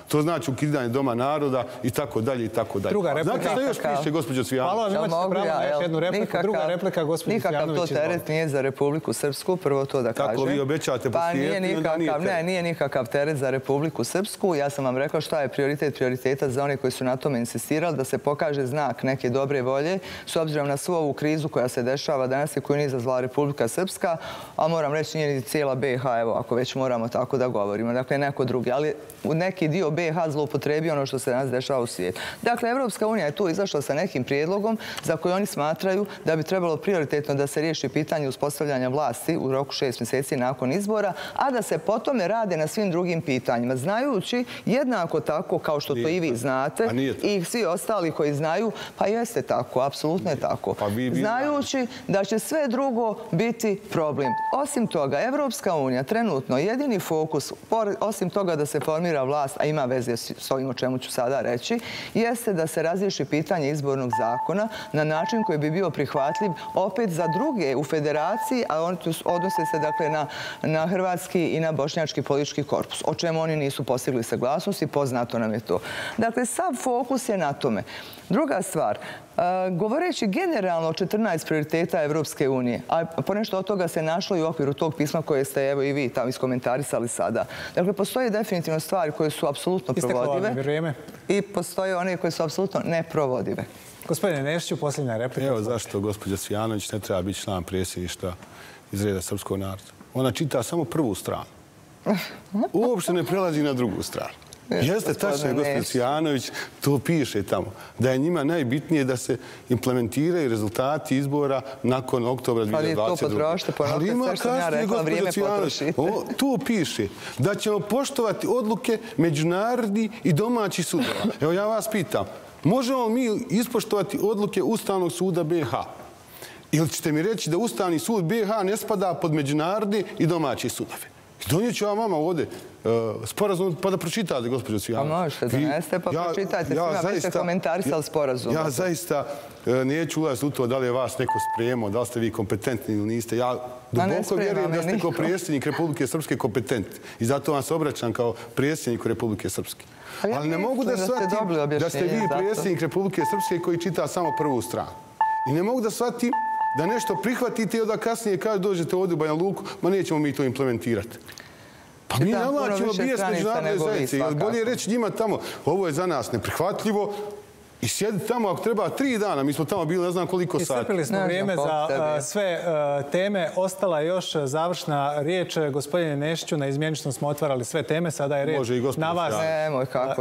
to znači ukidanje Doma naroda i tako dalje i tako dalje. Druga replika. Znate što još piše, gospođo Cvijanović? Hvala vam, imate pravo na još jednu repliku. Druga replika, gospođo Cvijanović. Nikakav to teret nije za Republiku Srpsku, prvo to da kažem. Tako vi obećate pa nije nikakav, ne, nije nikakav teret za Republiku Srpsku. Ja sam vam rekao šta je prioritet prioriteta za one koji su na tome insistirali, da se pokaže znak neke dobre volje, s obzirom na svu ovu krizu koja se dešava danas i koju nije izazvala Republika Srpska, a moram reći nije ni cijela BiH, evo, ako već moramo tako da govorimo. Dakle, neko drugi, ali u neki dio BiH zloupotrebi ono što se danas dešava u svijetu. Dakle, Evropska unija je tu izašla sa nekim prijedlogom za koji oni smatraju da bi trebalo prioritetno da se riješi pitanje uspostavljanja vlasti u roku šest mjeseci nakon izbora, a da se potome rade na svim drugim pitanjima. Znajući jednako tako kao što to i vi znate i svi ostali koji znaju, pa jeste tako, apsolutno je tako. Pa Znajući da će sve drugo biti problem. Osim toga, Evropska unija trenutno jedini fokus, osim toga da se formira vlast, a ima veze s ovim o čemu ću sada reći, jeste da se razriješi pitanje izbornog zakona na način koji bi bio prihvatljiv opet za druge u federaciji, a odnose se dakle na hrvatski i na bošnjački politički korpus, o čemu oni nisu postigli saglasnost i poznato nam je to. Dakle, sav fokus je na tome. Druga stvar, govoreći generalno o 14 prioriteta Evropske unije, a ponešto od toga se našlo i u okviru tog pisma koje ste evo i vi tamo iskomentarisali sada. Dakle, postoje definitivno stvari koje su apsolutno provodive i postoje one koje su apsolutno neprovodive. Gospodine Nešću, posljednja replika. Evo zašto gospođa Svijanović ne treba biti član prijesništa iz reda Srpskog naroda. Ona čita samo prvu stranu. *laughs* Uopšte ne prelazi na drugu stranu. Jeste, tačno je gospodin Sijanović, to piše tamo, da je njima najbitnije da se implementiraju rezultati izbora nakon oktobra 2022. Pa je to potrošte, ponovite sve što ja rekla, vrijeme potroši. Tu piše da ćemo poštovati odluke međunarodni i domaći sudova. Evo ja vas pitam, možemo mi ispoštovati odluke Ustavnog suda BH? Ili ćete mi reći da Ustavni sud BH ne spada pod međunarodni i domaći sudove? Donijet ću vam vama ovdje uh, sporazum pa da pročitate, gospođo Cvijanović. Pa možete, doneste pa pročitajte. Svima biste komentarisali sporazum. Ja zaista uh, neću ulaziti u to da li je vas neko spremao, da li ste vi kompetentni ili niste. Ja duboko vjerujem da ste kao prijesednik Republike Srpske kompetentni. I zato vam se obraćam kao prijesednik Republike Srpske. Ali ne mogu da shvatim da ste vi prijesednik Republike Srpske koji čita samo prvu stranu. I ne mogu da shvatim da nešto prihvatite i onda kasnije kaže dođete ovdje u Banja Luku, ma nećemo mi to implementirati. Pa mi navlačimo bijest međunarodne zajednice. Bolje reći njima tamo, ovo je za nas neprihvatljivo, I sjedi tamo ako treba tri dana. Mi smo tamo bili ne znam koliko sati. Iscrpili smo vrijeme za sve teme. Ostala je još završna riječ. Gospodine Nešću, na izmjeničnom smo otvarali sve teme. Sada je red na vas.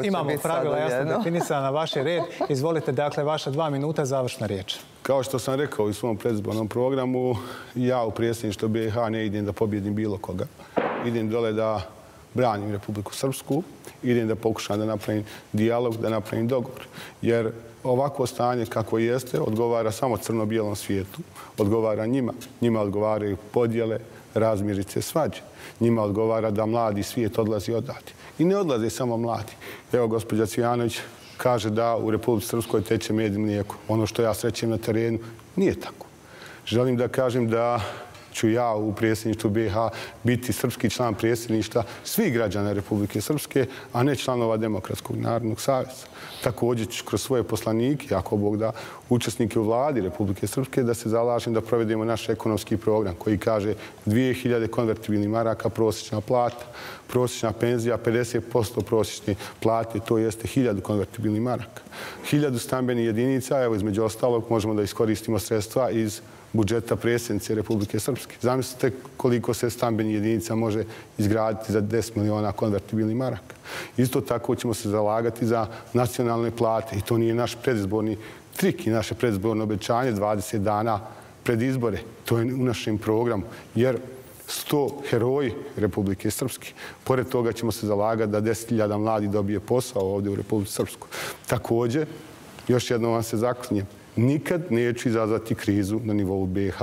Imamo pravila jasno definisana na vaš red. *laughs* Izvolite, dakle, vaša dva minuta završna riječ. Kao što sam rekao u svom predzbornom programu, ja u prijesništvu BiH ne idem da pobjedim bilo koga. Idem dole da branim Republiku Srpsku, idem da pokušam da napravim dijalog, da napravim dogovor. Jer ovako stanje kako jeste odgovara samo crno-bijelom svijetu, odgovara njima. Njima odgovaraju podjele, razmirice, svađe. Njima odgovara da mladi svijet odlazi odati. I ne odlaze samo mladi. Evo, gospođa Cvijanović kaže da u Republike Srpskoj teče med i mlijeko. Ono što ja srećem na terenu nije tako. Želim da kažem da ću ja u predsjedništvu BiH biti srpski član predsjedništva svih građana Republike Srpske, a ne članova Demokratskog narodnog savjeza. Također ću kroz svoje poslanike, ako Bog da, učesnike u vladi Republike Srpske, da se zalažem da provedemo naš ekonomski program koji kaže 2000 konvertibilnih maraka prosječna plata, prosječna penzija, 50% prosječne plate, to jeste 1000 konvertibilnih maraka. 1000 stambenih jedinica, evo između ostalog, možemo da iskoristimo sredstva iz budžeta predsjednice Republike Srpske. Zamislite koliko se stambeni jedinica može izgraditi za 10 miliona konvertibilnih maraka. Isto tako ćemo se zalagati za nacionalne plate i to nije naš predizborni trik i naše predizborno obećanje 20 dana pred izbore. To je u našem programu jer 100 heroji Republike Srpske. Pored toga ćemo se zalagati da 10.000 mladi dobije posao ovdje u Republike Srpskoj. Također, još jedno vam se zaklinjem, nikad neću izazvati krizu na nivou BiH.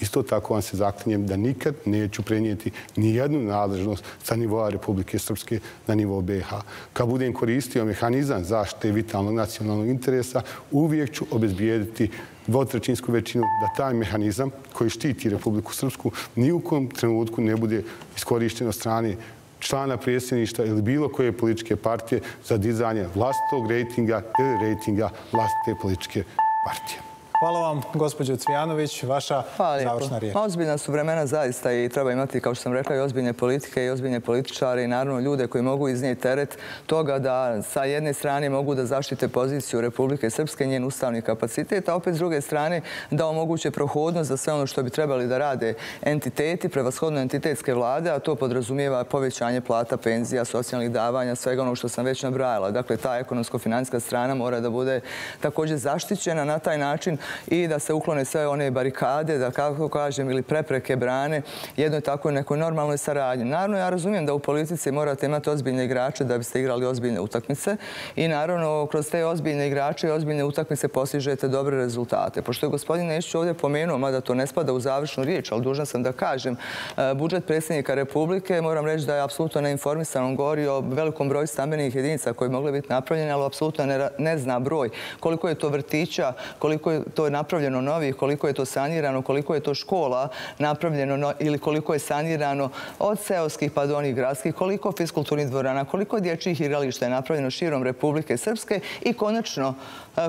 Isto tako vam se zaklinjem da nikad neću prenijeti ni jednu nadležnost sa nivoa Republike Srpske na nivou BiH. Kad budem koristio mehanizam zaštite vitalnog nacionalnog interesa, uvijek ću obezbijediti dvotrećinsku većinu da taj mehanizam koji štiti Republiku Srpsku ni u kom trenutku ne bude iskorišten od strane člana predsjedništva ili bilo koje političke partije za dizanje vlastitog rejtinga ili rejtinga vlastite političke partije partije. Hvala vam, gospođo Cvijanović, vaša završna riječ. Ozbiljna su vremena zaista i treba imati, kao što sam rekla, i ozbiljne politike i ozbiljne političare i naravno ljude koji mogu iznijeti teret toga da sa jedne strane mogu da zaštite poziciju Republike Srpske, njen ustavni kapacitet, a opet s druge strane da omoguće prohodnost za sve ono što bi trebali da rade entiteti, prevashodno entitetske vlade, a to podrazumijeva povećanje plata, penzija, socijalnih davanja, svega ono što sam već nabrajala. Dakle, ta ekonomsko-finanska strana mora da bude također zaštićena na taj način i da se uklone sve one barikade, da kako kažem, ili prepreke brane jednoj tako nekoj normalnoj saradnji. Naravno, ja razumijem da u politici morate imati ozbiljne igrače da biste igrali ozbiljne utakmice i naravno, kroz te ozbiljne igrače i ozbiljne utakmice postižete dobre rezultate. Pošto je gospodin Nešić ovdje pomenuo, mada to ne spada u završnu riječ, ali dužan sam da kažem, e, budžet predsjednika Republike, moram reći da je apsolutno neinformisan. On govori o velikom broju stambenih jedinica koji mogli biti napravljeni, ali apsolutno ne zna broj. Koliko je to vrtića, koliko je to je napravljeno novi, koliko je to sanirano, koliko je to škola napravljeno ili koliko je sanirano od seoskih pa do onih gradskih, koliko fiskulturnih dvorana, koliko dječjih igrališta je napravljeno širom Republike Srpske i konačno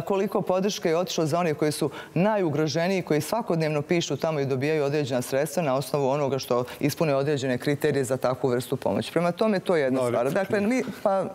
koliko podrške je otišlo za one koji su najugroženiji, koji svakodnevno pišu tamo i dobijaju određena sredstva na osnovu onoga što ispune određene kriterije za takvu vrstu pomoći. Prema tome, to je jedna stvar. Dakle, mi, pa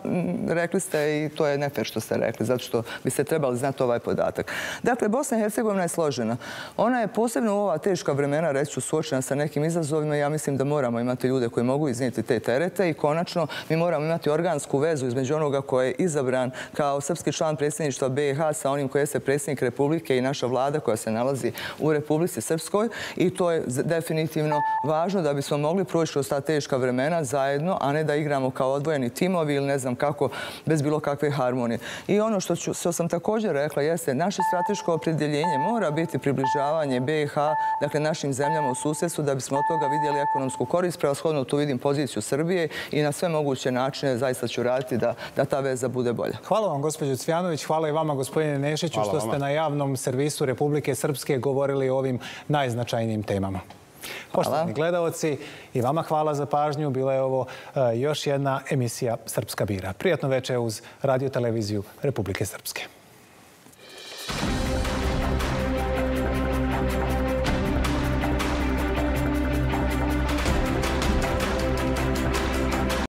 rekli ste i to je nefer što ste rekli, zato što bi se trebali znati ovaj podatak. Dakle, Bosna i Hercegovina je složena. Ona je posebno u ova teška vremena, reću, suočena sa nekim izazovima. Ja mislim da moramo imati ljude koji mogu iznijeti te terete i konačno mi moramo imati organsku vezu između onoga koje je izabran kao srpski član predsjedništva BiH sa onim koje se predsjednik Republike i naša vlada koja se nalazi u Republici Srpskoj i to je definitivno važno da bismo mogli proći kroz ta teška vremena zajedno, a ne da igramo kao odvojeni timovi ili ne znam kako, bez bilo kakve harmonije. I ono što, ću, što sam također rekla jeste naše strateško opredjeljenje mora biti približavanje BiH, dakle našim zemljama u susjedstvu da bismo od toga vidjeli ekonomsku korist. Preoshodno tu vidim poziciju Srbije i na sve moguće načine zaista ću raditi da, da ta veza bude bolja. Hvala vam, gospođo Cvjanović. Hvala i vama, gospodine Nešiću, što ste na javnom servisu Republike Srpske govorili o ovim najznačajnijim temama. Poštovani gledalci, i vama hvala za pažnju. Bila je ovo e, još jedna emisija Srpska bira. Prijatno večer uz radioteleviziju Republike Srpske.